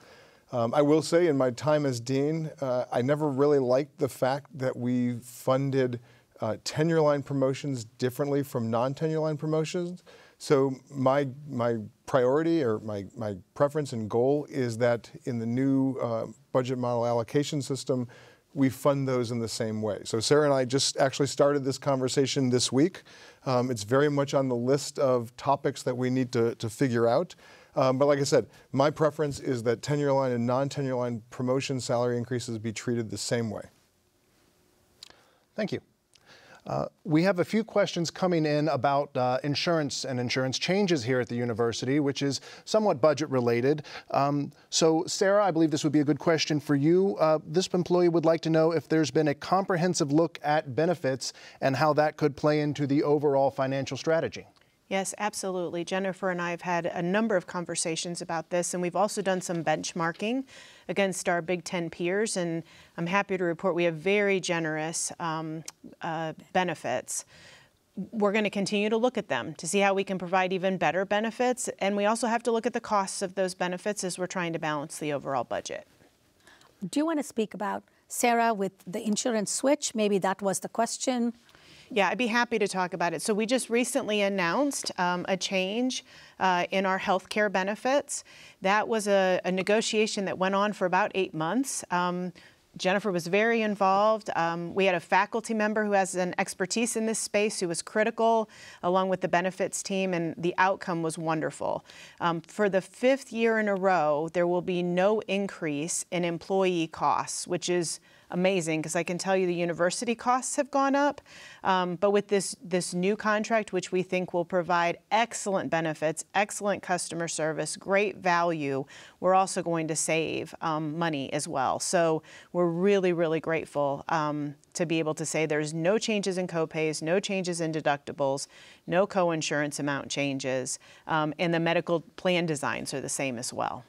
Um, I will say, in my time as dean, uh, I never really liked the fact that we funded uh, tenure line promotions differently from non-tenure line promotions. So my my priority or my my preference and goal is that in the new uh, budget model allocation system, we fund those in the same way. So Sara and I just actually started this conversation this week. Um, it's very much on the list of topics that we need to, to figure out. Um, but like I said, my preference is that tenure line and non-tenure line promotion salary increases be treated the same way. Thank you. Uh, we have a few questions coming in about uh, insurance and insurance changes here at the university, which is somewhat budget related. Um, so, Sara, I believe this would be a good question for you. Uh, this employee would like to know if there's been a comprehensive look at benefits and how that could play into the overall financial strategy. Yes, absolutely. Jennifer and I have had a number of conversations about this, and we've also done some benchmarking against our Big Ten peers. And I'm happy to report we have very generous um, uh, benefits. We're going to continue to look at them to see how we can provide even better benefits. And we also have to look at the costs of those benefits as we're trying to balance the overall budget. Do you want to speak about Sara with the insurance switch? Maybe that was the question. Yeah, I'd be happy to talk about it. So we just recently announced um, a change uh, in our health care benefits. That was a, a, negotiation that went on for about eight months. Um, Jennifer was very involved. Um, we had a faculty member who has an expertise in this space who was critical, along with the benefits team, and the outcome was wonderful. Um, for the fifth year in a row, there will be no increase in employee costs, which is amazing because I can tell you the university costs have gone up. Um, but with this, this new contract, which we think will provide excellent benefits, excellent customer service, great value, we're also going to save um, money as well. So we're really, really grateful um, to be able to say there's no changes in copays, no changes in deductibles, no co-insurance amount changes, um, and the medical plan designs are the same as well.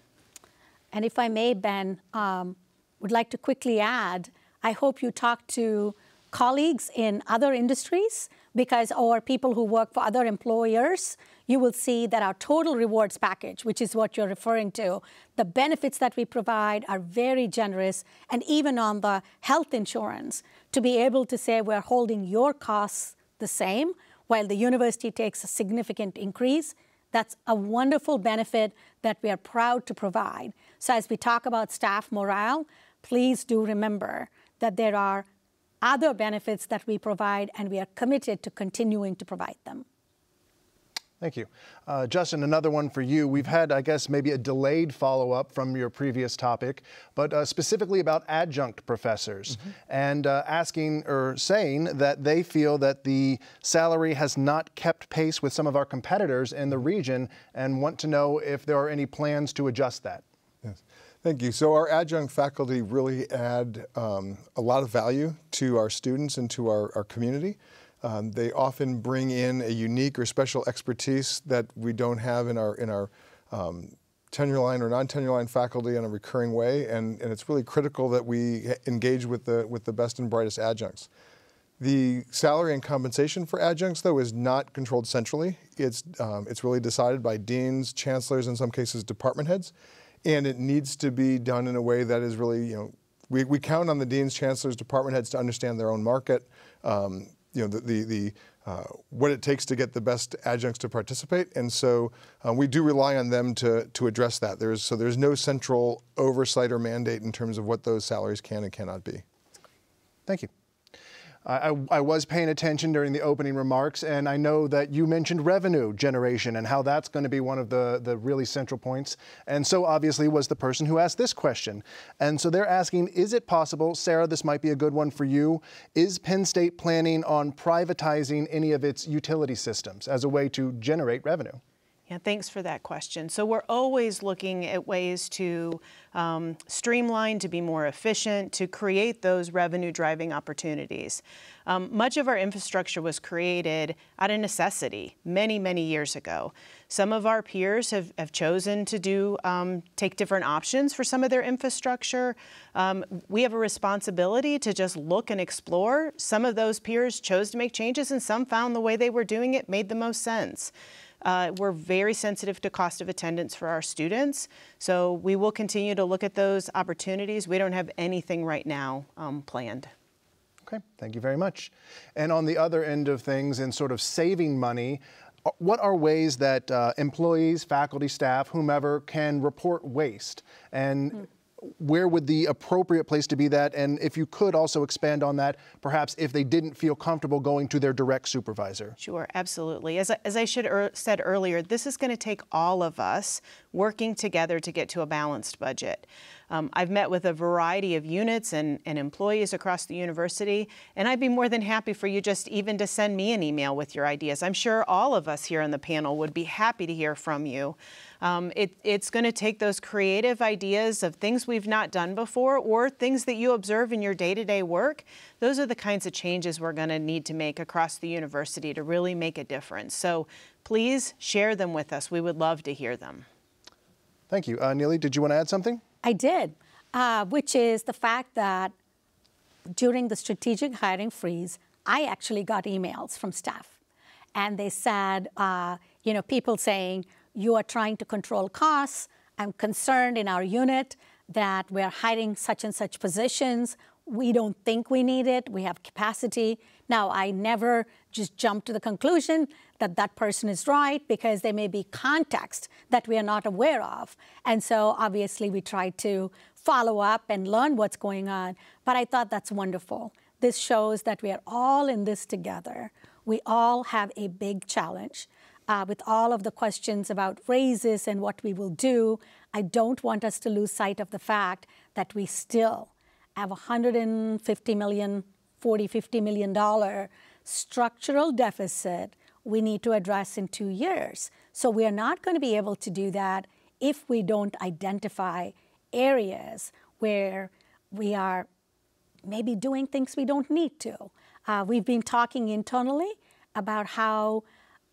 And if I may, Ben, um, would like to quickly add, I hope you talk to colleagues in other industries because or people who work for other employers you will see that our total rewards package which is what you're referring to the benefits that we provide are very generous and even on the health insurance to be able to say we're holding your costs the same while the university takes a significant increase that's a wonderful benefit that we are proud to provide so as we talk about staff morale please do remember that there are other benefits that we provide, and we are committed to continuing to provide them. Thank you. Uh, Justin, another one for you. We've had, I guess, maybe a delayed follow up from your previous topic, but uh, specifically about adjunct professors mm-hmm. and uh, asking or saying that they feel that the salary has not kept pace with some of our competitors in the region and want to know if there are any plans to adjust that. Yes. Thank you. So our adjunct faculty really add um, a lot of value to our students and to our, our community. Um, they often bring in a unique or special expertise that we don't have in our in our um, tenure line or non-tenure line faculty in a recurring way, and, and it's really critical that we engage with the with the best and brightest adjuncts. The salary and compensation for adjuncts, though, is not controlled centrally. It's um, it's really decided by deans, chancellors, in some cases, department heads and it needs to be done in a way that is really, you know, we, we count on the deans, chancellors, department heads to understand their own market, um, you know, the, the, the uh, what it takes to get the best adjuncts to participate, and so uh, we do rely on them to to address that. There's so there's no central oversight or mandate in terms of what those salaries can and cannot be. Thank you. I, I, was paying attention during the opening remarks, and I know that you mentioned revenue generation and how that's going to be one of the, the really central points. And so obviously was the person who asked this question. And so they're asking, is it possible, Sara, this might be a good one for you, is Penn State planning on privatizing any of its utility systems as a way to generate revenue? Yeah, thanks for that question. So we're always looking at ways to um, streamline, to be more efficient, to create those revenue driving opportunities. Um, much of our infrastructure was created out of necessity many, many years ago. Some of our peers have, have chosen to do um, take different options for some of their infrastructure. Um, we have a responsibility to just look and explore. Some of those peers chose to make changes, and some found the way they were doing it made the most sense. Uh, we're very sensitive to cost of attendance for our students, so we will continue to look at those opportunities. We don't have anything right now um, planned. Okay, thank you very much. And on the other end of things, in sort of saving money, uh, what are ways that uh, employees, faculty, staff, whomever can report waste? And mm where would the appropriate place to be that? And if you could also expand on that, perhaps if they didn't feel comfortable going to their direct supervisor. Sure, absolutely. As I, as I should er, said earlier, this is going to take all of us working together to get to a balanced budget. Um, I've met with a variety of units and, and employees across the university, and I'd be more than happy for you just even to send me an email with your ideas. I'm sure all of us here on the panel would be happy to hear from you. Um, it, it's going to take those creative ideas of things we've not done before or things that you observe in your day-to-day work. Those are the kinds of changes we're going to need to make across the university to really make a difference. So please share them with us. We would love to hear them. Thank you. Uh, Neeli, did you want to add something? I did, uh, which is the fact that during the strategic hiring freeze, I actually got emails from staff. And they said, uh, you know, people saying, you are trying to control costs. I'm concerned in our unit that we're hiring such and such positions. We don't think we need it. We have capacity. Now, I never just jump to the conclusion that that person is right because there may be context that we are not aware of. And so obviously we try to follow up and learn what's going on. But I thought that's wonderful. This shows that we are all in this together. We all have a big challenge uh, with all of the questions about raises and what we will do, I don't want us to lose sight of the fact that we still have 150 million, 40, 50 million dollar structural deficit we need to address in two years. So we are not going to be able to do that if we don't identify areas where we are maybe doing things we don't need to. Uh, we've been talking internally about how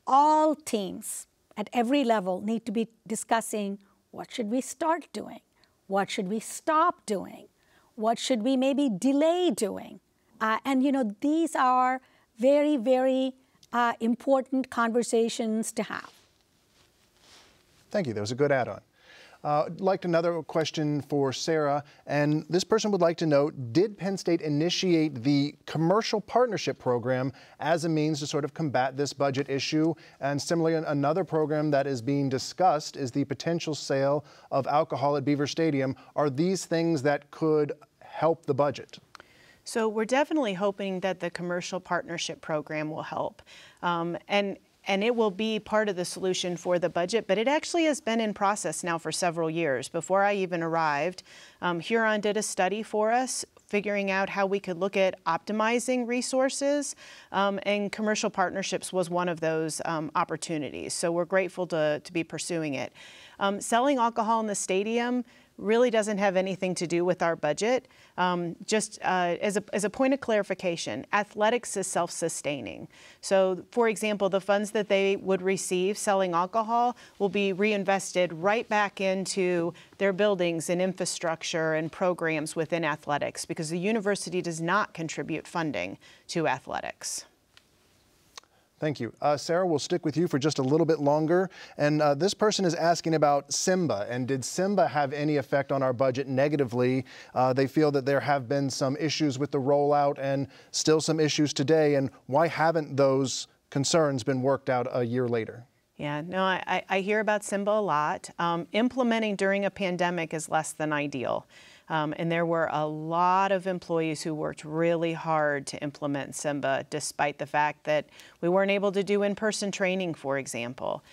all teams at every level need to be discussing what should we start doing? What should we stop doing? What should we maybe delay doing? Uh, and you know, these are very, very uh, important conversations to have. Thank you. That was a good add-on. Uh, like another question for Sara, and this person would like to know, did Penn State initiate the commercial partnership program as a means to sort of combat this budget issue? And similarly, another program that is being discussed is the potential sale of alcohol at Beaver Stadium. Are these things that could help the budget? So we're definitely hoping that the commercial partnership program will help. Um, and and it will be part of the solution for the budget, but it actually has been in process now for several years. Before I even arrived, um, Huron did a study for us figuring out how we could look at optimizing resources, um, and commercial partnerships was one of those um, opportunities. So we're grateful to, to be pursuing it. Um, selling alcohol in the stadium, really doesn't have anything to do with our budget. Um, just uh, as, a, as a point of clarification, athletics is self-sustaining. So for example, the funds that they would receive selling alcohol will be reinvested right back into their buildings and infrastructure and programs within athletics because the university does not contribute funding to athletics. Thank you. Uh, Sara, we'll stick with you for just a little bit longer. And uh, this person is asking about Simba. And did Simba have any effect on our budget negatively? Uh, they feel that there have been some issues with the rollout and still some issues today. And why haven't those concerns been worked out a year later? Yeah, no, I, I hear about Simba a lot. Um, implementing during a pandemic is less than ideal. Um, and there were a lot of employees who worked really hard to implement Simba, despite the fact that we weren't able to do in-person training, for example.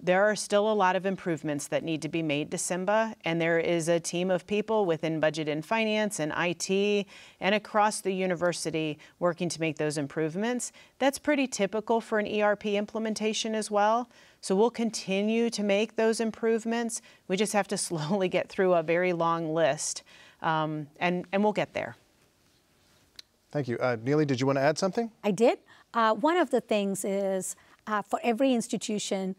There are still a lot of improvements that need to be made to Simba, and there is a team of people within budget and finance and IT and across the university working to make those improvements. That's pretty typical for an ERP implementation as well. So we'll continue to make those improvements. We just have to slowly get through a very long list, um, and, and we'll get there. Thank you. Uh, Neeli, did you want to add something? I did. Uh, one of the things is uh, for every institution,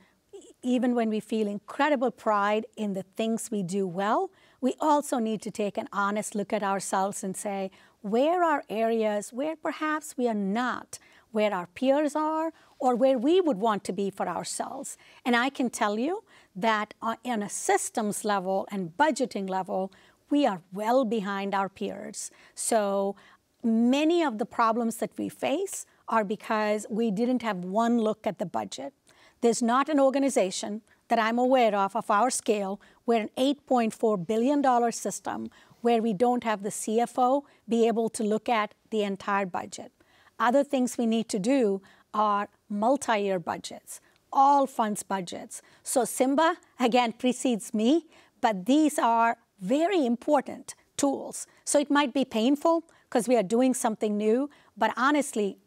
even when we feel incredible pride in the things we do well, we also need to take an honest look at ourselves and say, where are areas where perhaps we are not where our peers are, or where we would want to be for ourselves. And I can tell you that uh, on a systems level and budgeting level, we are well behind our peers. So many of the problems that we face are because we didn't have one look at the budget. There's not an organization that I'm aware of of our scale where an $8.4 billion system where we don't have the CFO be able to look at the entire budget. Other things we need to do are multi-year budgets, all funds budgets. So Simba, again, precedes me, but these are very important tools. So it might be painful because we are doing something new, but honestly,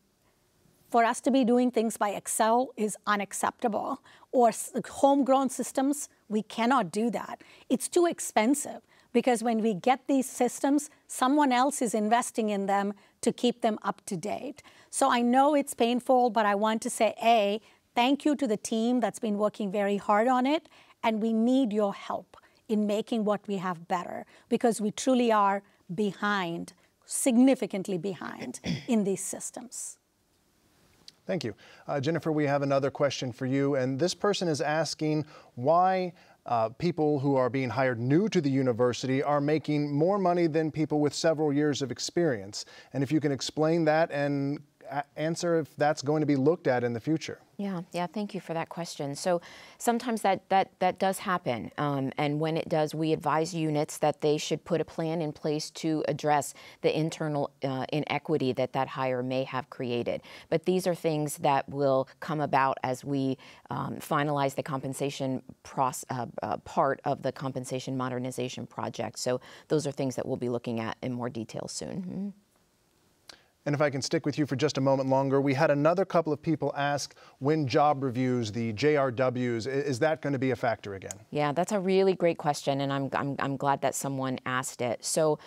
for us to be doing things by Excel is unacceptable. Or homegrown systems, we cannot do that. It's too expensive because when we get these systems, someone else is investing in them to keep them up to date. So I know it's painful, but I want to say, A, thank you to the team that's been working very hard on it, and we need your help in making what we have better because we truly are behind, significantly behind in these systems. Thank you. Uh, Jennifer, we have another question for you, and this person is asking why uh, people who are being hired new to the university are making more money than people with several years of experience. And if you can explain that and answer if that's going to be looked at in the future. Yeah, yeah, thank you for that question. So sometimes that, that, that does happen. Um, and when it does, we advise units that they should put a plan in place to address the internal uh, inequity that that hire may have created. But these are things that will come about as we um, finalize the compensation process, uh, uh, part of the compensation modernization project. So those are things that we'll be looking at in more detail soon. Mm -hmm. And if I can stick with you for just a moment longer, we had another couple of people ask when job reviews, the JRWs, is that going to be a factor again? Yeah, that's a really great question, and I'm, I'm, I'm glad that someone asked it. So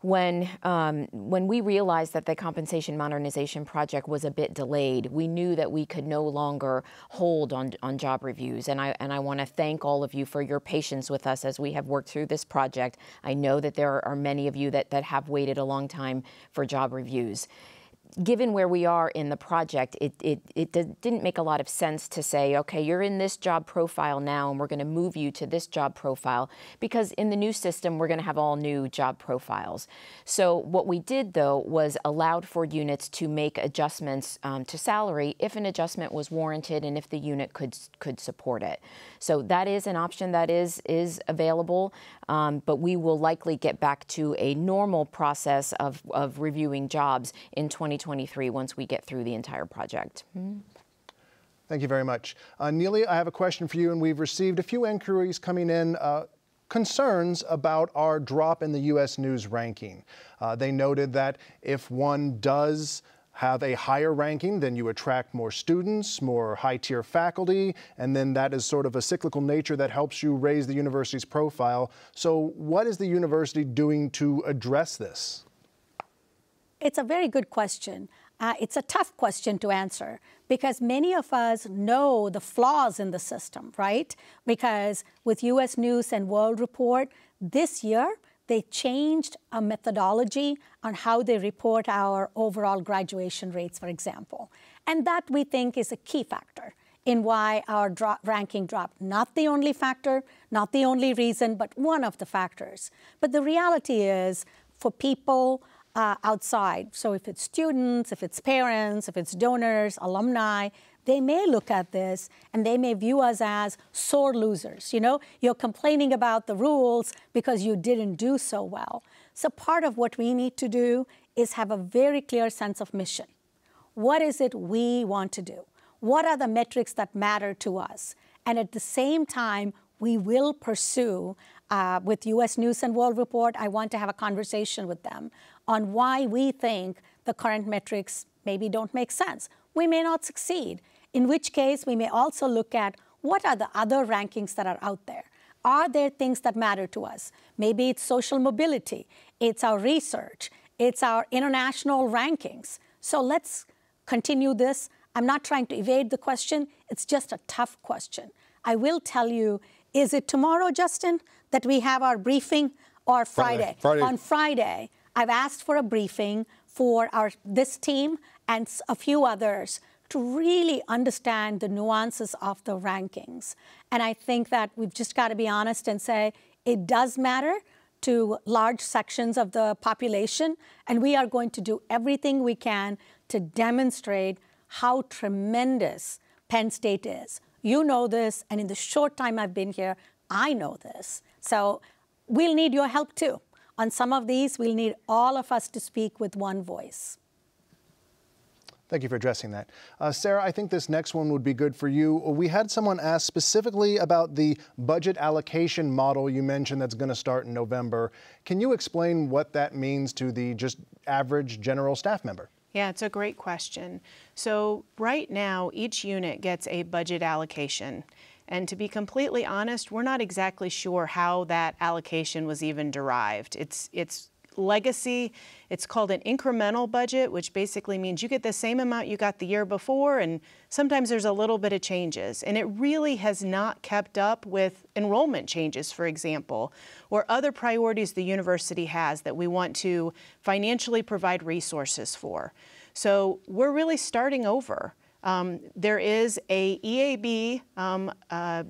when um, when we realized that the compensation modernization project was a bit delayed, we knew that we could no longer hold on on job reviews. And I and I want to thank all of you for your patience with us as we have worked through this project. I know that there are many of you that that have waited a long time for job reviews given where we are in the project, it, it, it didn't make a lot of sense to say, okay, you're in this job profile now and we're going to move you to this job profile because in the new system, we're going to have all new job profiles. So what we did, though, was allowed for units to make adjustments um, to salary if an adjustment was warranted and if the unit could, could support it. So that is an option that is, is available, um, but we will likely get back to a normal process of, of reviewing jobs in 2023 once we get through the entire project. Mm. Thank you very much. Uh, Neeli, I have a question for you, and we've received a few inquiries coming in. Uh, concerns about our drop in the U.S. News ranking. Uh, they noted that if one does have a higher ranking, then you attract more students, more high tier faculty, and then that is sort of a cyclical nature that helps you raise the university's profile. So, what is the university doing to address this? It's a very good question. Uh, it's a tough question to answer because many of us know the flaws in the system, right? Because with US News and World Report, this year, they changed a methodology on how they report our overall graduation rates, for example. And that we think is a key factor in why our ranking dropped. Not the only factor, not the only reason, but one of the factors. But the reality is for people uh, outside. So if it's students, if it's parents, if it's donors, alumni, they may look at this and they may view us as sore losers. You know, you're complaining about the rules because you didn't do so well. So part of what we need to do is have a very clear sense of mission. What is it we want to do? What are the metrics that matter to us? And at the same time, we will pursue uh, with US News and World Report, I want to have a conversation with them on why we think the current metrics maybe don't make sense. We may not succeed, in which case we may also look at what are the other rankings that are out there. Are there things that matter to us? Maybe it's social mobility, it's our research, it's our international rankings. So let's continue this. I'm not trying to evade the question, it's just a tough question. I will tell you, is it tomorrow, Justin, that we have our briefing or Friday? Friday. Friday. On Friday, I've asked for a briefing for our this team and a few others to really understand the nuances of the rankings. And I think that we've just got to be honest and say it does matter to large sections of the population, and we are going to do everything we can to demonstrate how tremendous Penn State is. You know this, and in the short time I've been here, I know this. So we'll need your help too. On some of these, we'll need all of us to speak with one voice. Thank you for addressing that. Uh, Sara, I think this next one would be good for you. We had someone ask specifically about the budget allocation model you mentioned that's going to start in November. Can you explain what that means to the just average general staff member? Yeah, it's a great question. So, right now, each unit gets a budget allocation. And to be completely honest, we're not exactly sure how that allocation was even derived. It's, it's legacy. It's called an incremental budget, which basically means you get the same amount you got the year before, and sometimes there's a little bit of changes. And it really has not kept up with enrollment changes, for example, or other priorities the university has that we want to financially provide resources for. So we're really starting over. Um, there is a EAB um, uh,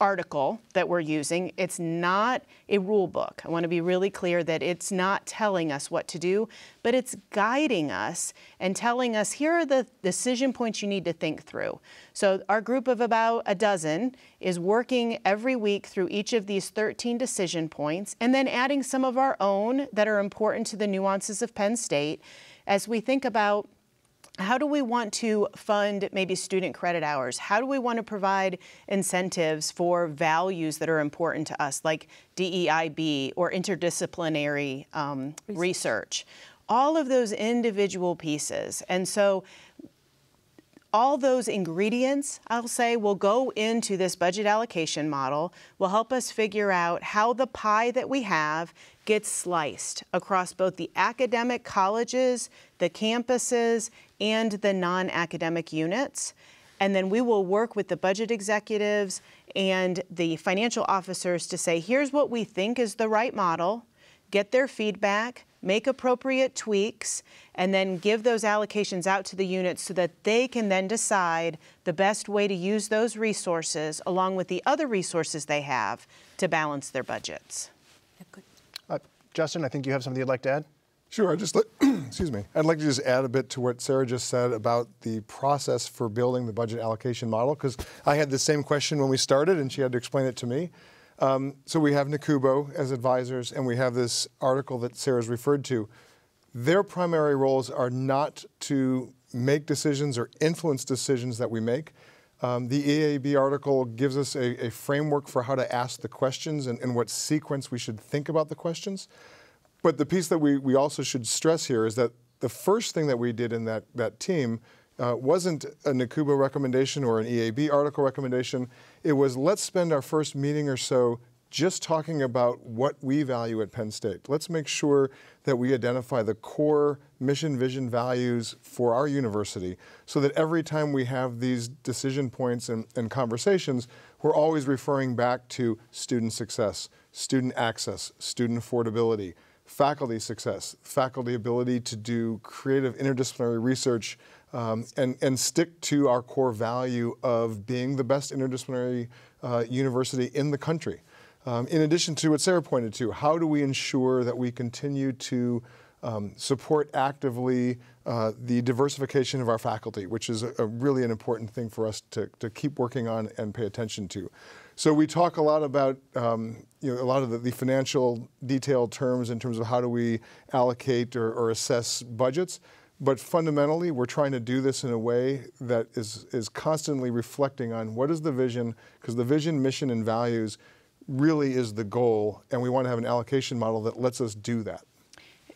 article that we're using. It's not a rule book. I want to be really clear that it's not telling us what to do, but it's guiding us and telling us here are the decision points you need to think through. So our group of about a dozen is working every week through each of these 13 decision points and then adding some of our own that are important to the nuances of Penn State as we think about how do we want to fund maybe student credit hours? How do we want to provide incentives for values that are important to us, like DEIB or interdisciplinary um, research. research? All of those individual pieces. And so all those ingredients, I'll say, will go into this budget allocation model, will help us figure out how the pie that we have gets sliced across both the academic colleges, the campuses, and the non academic units. And then we will work with the budget executives and the financial officers to say, here's what we think is the right model, get their feedback, make appropriate tweaks, and then give those allocations out to the units so that they can then decide the best way to use those resources along with the other resources they have to balance their budgets. Uh, Justin, I think you have something you'd like to add? Sure. I just let, excuse me. I'd like to just add a bit to what Sara just said about the process for building the budget allocation model because I had the same question when we started, and she had to explain it to me. Um, so we have NACUBO as advisors, and we have this article that Sara's referred to. Their primary roles are not to make decisions or influence decisions that we make. Um, the EAB article gives us a, a, framework for how to ask the questions and, and, what sequence we should think about the questions. But the piece that we, we also should stress here is that the first thing that we did in that, that team uh, wasn't a NACUBO recommendation or an EAB article recommendation. It was let's spend our first meeting or so just talking about what we value at Penn State. Let's make sure that we identify the core mission, vision, values for our university so that every time we have these decision points and, and conversations, we're always referring back to student success, student access, student affordability, faculty success, faculty ability to do creative interdisciplinary research um, and, and stick to our core value of being the best interdisciplinary uh, university in the country. Um, in addition to what Sara pointed to, how do we ensure that we continue to um, support actively uh, the diversification of our faculty, which is a, a, really an important thing for us to, to keep working on and pay attention to. So we talk a lot about um, you know, a lot of the, the, financial detailed terms in terms of how do we allocate or, or assess budgets. But fundamentally, we're trying to do this in a way that is, is constantly reflecting on what is the vision, because the vision, mission, and values really is the goal, and we want to have an allocation model that lets us do that.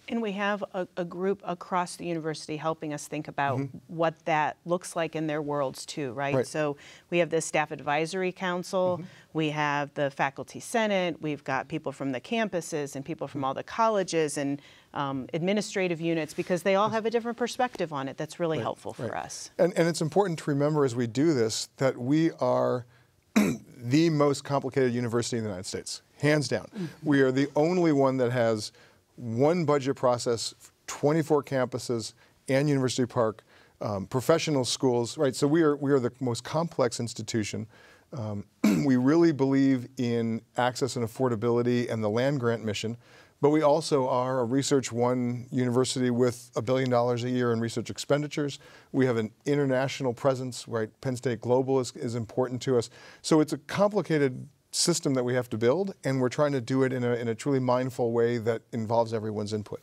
And we have a, a, group across the university helping us think about mm-hmm. what that looks like in their worlds too, right? right? So we have the Staff Advisory Council, mm-hmm. we have the Faculty Senate, we've got people from the campuses and people from mm-hmm. all the colleges and um, administrative units because they all have a different perspective on it that's really right. helpful for right. us. And, and it's important to remember as we do this that we are the most complicated university in the United States, hands down. Mm-hmm. We are the only one that has one budget process, 24 campuses, and University Park, um, professional schools, right? So we are, we are the most complex institution. Um, we really believe in access and affordability and the land grant mission, but we also are a Research One university with a billion dollars a year in research expenditures. We have an international presence, right? Penn State Global is, is important to us. So it's a complicated system that we have to build, and we're trying to do it in a, in a truly mindful way that involves everyone's input.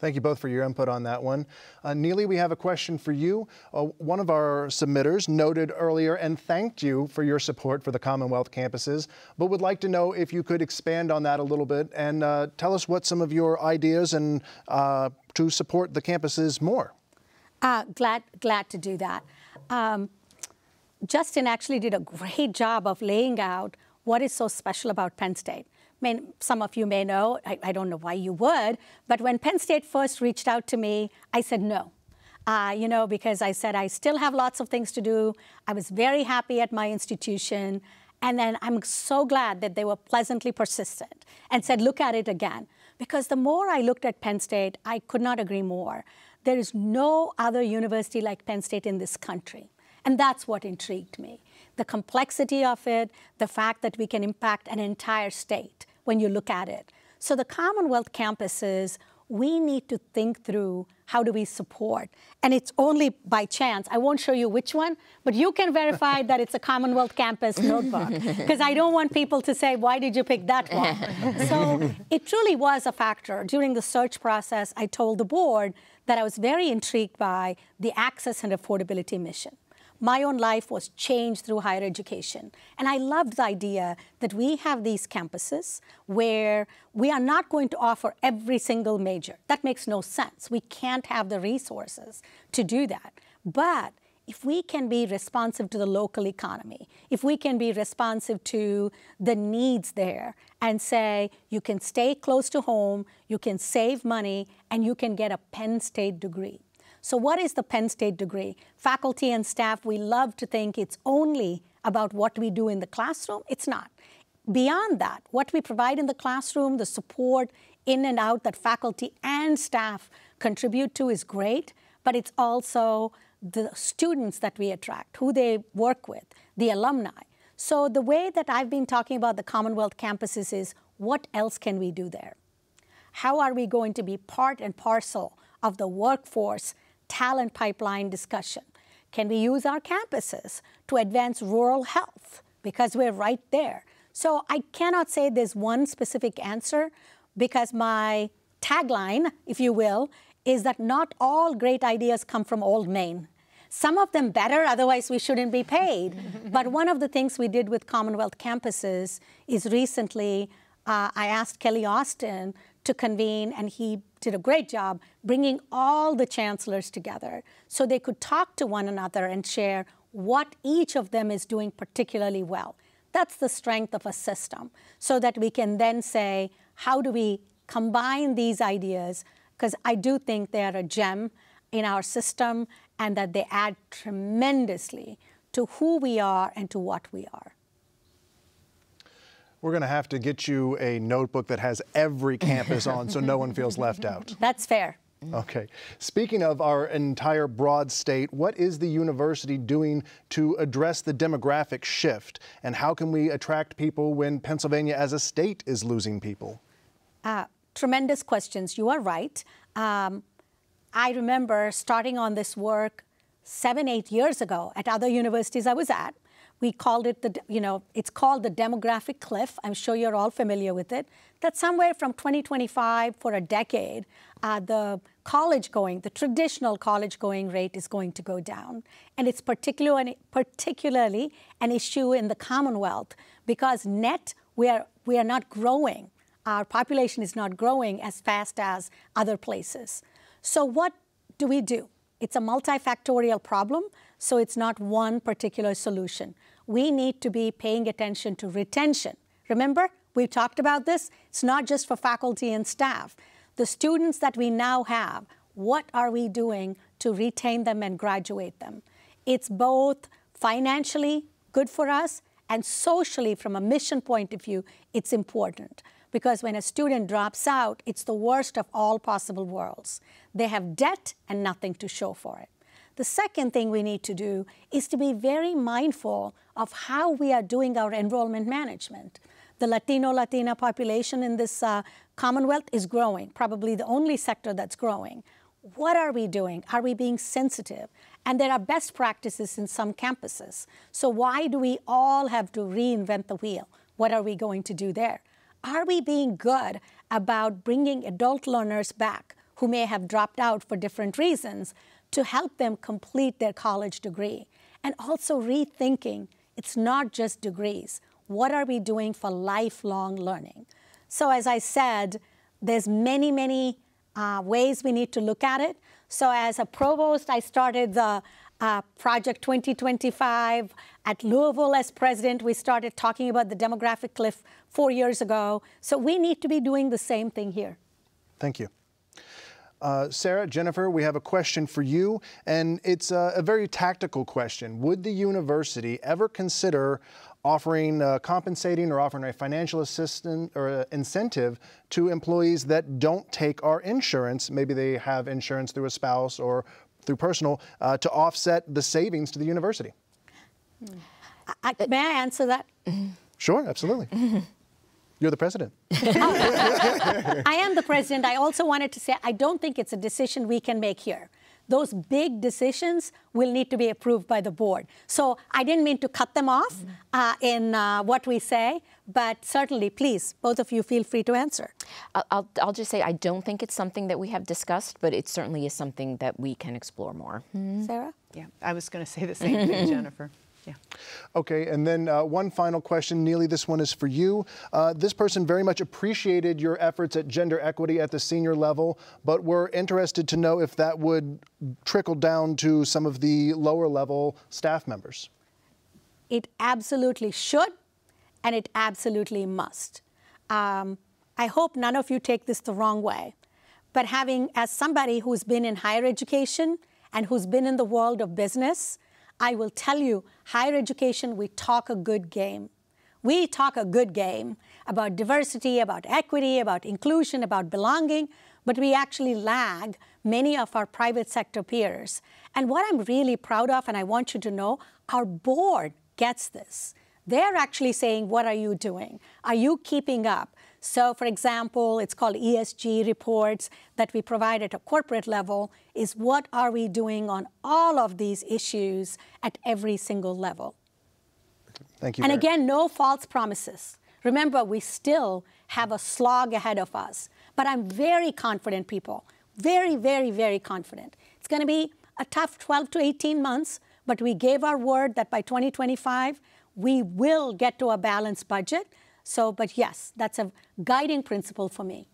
Thank you both for your input on that one. Uh, Neeli, we have a question for you. Uh, one of our submitters noted earlier and thanked you for your support for the Commonwealth campuses, but would like to know if you could expand on that a little bit and uh, tell us what some of your ideas and uh, to support the campuses more. Uh, glad, glad to do that. Um, Justin actually did a great job of laying out what is so special about Penn State. I mean, some of you may know, I, I, don't know why you would, but when Penn State first reached out to me, I said no. Uh, you know, because I said I still have lots of things to do. I was very happy at my institution. And then I'm so glad that they were pleasantly persistent and said, look at it again. Because the more I looked at Penn State, I could not agree more. There is no other university like Penn State in this country. And that's what intrigued me the complexity of it, the fact that we can impact an entire state when you look at it. So the Commonwealth campuses, we need to think through how do we support. And it's only by chance. I won't show you which one, but you can verify that it's a Commonwealth campus notebook because I don't want people to say, why did you pick that one? so it truly was a factor. During the search process, I told the board that I was very intrigued by the access and affordability mission my own life was changed through higher education. And I loved the idea that we have these campuses where we are not going to offer every single major. That makes no sense. We can't have the resources to do that. But if we can be responsive to the local economy, if we can be responsive to the needs there and say, you can stay close to home, you can save money, and you can get a Penn State degree so what is the Penn State degree? Faculty and staff, we love to think it's only about what we do in the classroom. It's not. Beyond that, what we provide in the classroom, the support in and out that faculty and staff contribute to is great, but it's also the students that we attract, who they work with, the alumni. So the way that I've been talking about the Commonwealth campuses is what else can we do there? How are we going to be part and parcel of the workforce talent pipeline discussion. Can we use our campuses to advance rural health? Because we're right there. So I cannot say there's one specific answer because my tagline, if you will, is that not all great ideas come from old Main. Some of them better, otherwise we shouldn't be paid. but one of the things we did with Commonwealth campuses is recently uh, I asked Kelly Austin to convene, and he did a great job bringing all the chancellors together so they could talk to one another and share what each of them is doing particularly well. That's the strength of a system, so that we can then say, how do we combine these ideas? Because I do think they are a gem in our system and that they add tremendously to who we are and to what we are. We're going to have to get you a notebook that has every campus on so no one feels left out. That's fair. Okay. Speaking of our entire broad state, what is the university doing to address the demographic shift? And how can we attract people when Pennsylvania as a state is losing people? Uh, tremendous questions. You are right. Um, I remember starting on this work seven, eight years ago at other universities I was at. We called it the, you know, it's called the demographic cliff. I'm sure you're all familiar with it. That somewhere from 2025 for a decade, uh, the college going, the traditional college going rate is going to go down. And it's particularly, particularly an issue in the Commonwealth because net, we are, we are not growing. Our population is not growing as fast as other places. So what do we do? It's a multifactorial problem, so it's not one particular solution we need to be paying attention to retention. Remember, we've talked about this. It's not just for faculty and staff. The students that we now have, what are we doing to retain them and graduate them? It's both financially good for us and socially, from a mission point of view, it's important because when a student drops out, it's the worst of all possible worlds. They have debt and nothing to show for it. The second thing we need to do is to be very mindful of how we are doing our enrollment management. The Latino Latina population in this uh, Commonwealth is growing, probably the only sector that's growing. What are we doing? Are we being sensitive? And there are best practices in some campuses. So why do we all have to reinvent the wheel? What are we going to do there? Are we being good about bringing adult learners back who may have dropped out for different reasons to help them complete their college degree. And also rethinking it's not just degrees. What are we doing for lifelong learning? So, as I said, there's many, many uh, ways we need to look at it. So, as a provost, I started the uh, Project 2025. At Louisville, as president, we started talking about the demographic cliff four years ago. So, we need to be doing the same thing here. Thank you. Uh, Sara, Jennifer, we have a question for you, and it's a, a very tactical question. Would the university ever consider offering uh, compensating or offering a financial assistance or incentive to employees that don't take our insurance? Maybe they have insurance through a spouse or through personal uh, to offset the savings to the university. I, may I answer that? Sure, absolutely. You're the president. I am the president. I also wanted to say I don't think it's a decision we can make here. Those big decisions will need to be approved by the board. So I didn't mean to cut them off uh, in uh, what we say, but certainly, please, both of you feel free to answer. I'll, I'll just say I don't think it's something that we have discussed, but it certainly is something that we can explore more. Mm -hmm. Sara? Yeah, I was going to say the same thing, Jennifer. Yeah. Okay, and then uh, one final question, Neeli. This one is for you. Uh, this person very much appreciated your efforts at gender equity at the senior level, but we're interested to know if that would trickle down to some of the lower level staff members. It absolutely should, and it absolutely must. Um, I hope none of you take this the wrong way, but having, as somebody who's been in higher education and who's been in the world of business, I will tell you, higher education, we talk a good game. We talk a good game about diversity, about equity, about inclusion, about belonging, but we actually lag many of our private sector peers. And what I'm really proud of, and I want you to know, our board gets this. They're actually saying, What are you doing? Are you keeping up? So, for example, it's called ESG reports that we provide at a corporate level is what are we doing on all of these issues at every single level. Thank you. And again, no false promises. Remember, we still have a slog ahead of us. But I'm very confident, people, very, very, very confident. It's going to be a tough 12 to 18 months, but we gave our word that by 2025, we will get to a balanced budget. So, but yes, that's a guiding principle for me.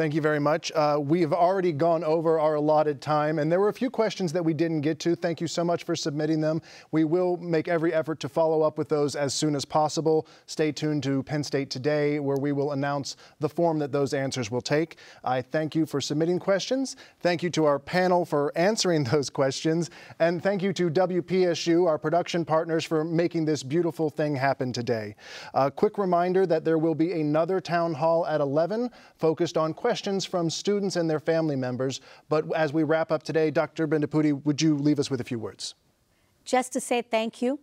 Thank you very much. Uh, we have already gone over our allotted time, and there were a few questions that we didn't get to. Thank you so much for submitting them. We will make every effort to follow up with those as soon as possible. Stay tuned to Penn State Today, where we will announce the form that those answers will take. I thank you for submitting questions. Thank you to our panel for answering those questions. And thank you to WPSU, our production partners, for making this beautiful thing happen today. A quick reminder that there will be another town hall at 11 focused on questions questions from students and their family members. But as we wrap up today, Dr. Bendapudi, would you leave us with a few words? Just to say thank you.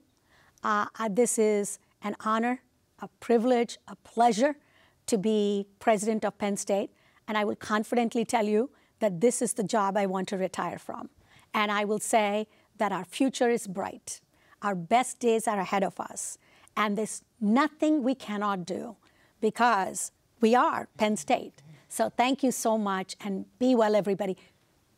Uh, this is an honor, a privilege, a pleasure to be president of Penn State. And I will confidently tell you that this is the job I want to retire from. And I will say that our future is bright. Our best days are ahead of us. And there's nothing we cannot do because we are Penn State. So thank you so much and be well, everybody.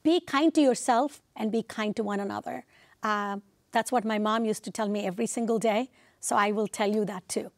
Be kind to yourself and be kind to one another. Uh, that's what my mom used to tell me every single day. So I will tell you that too.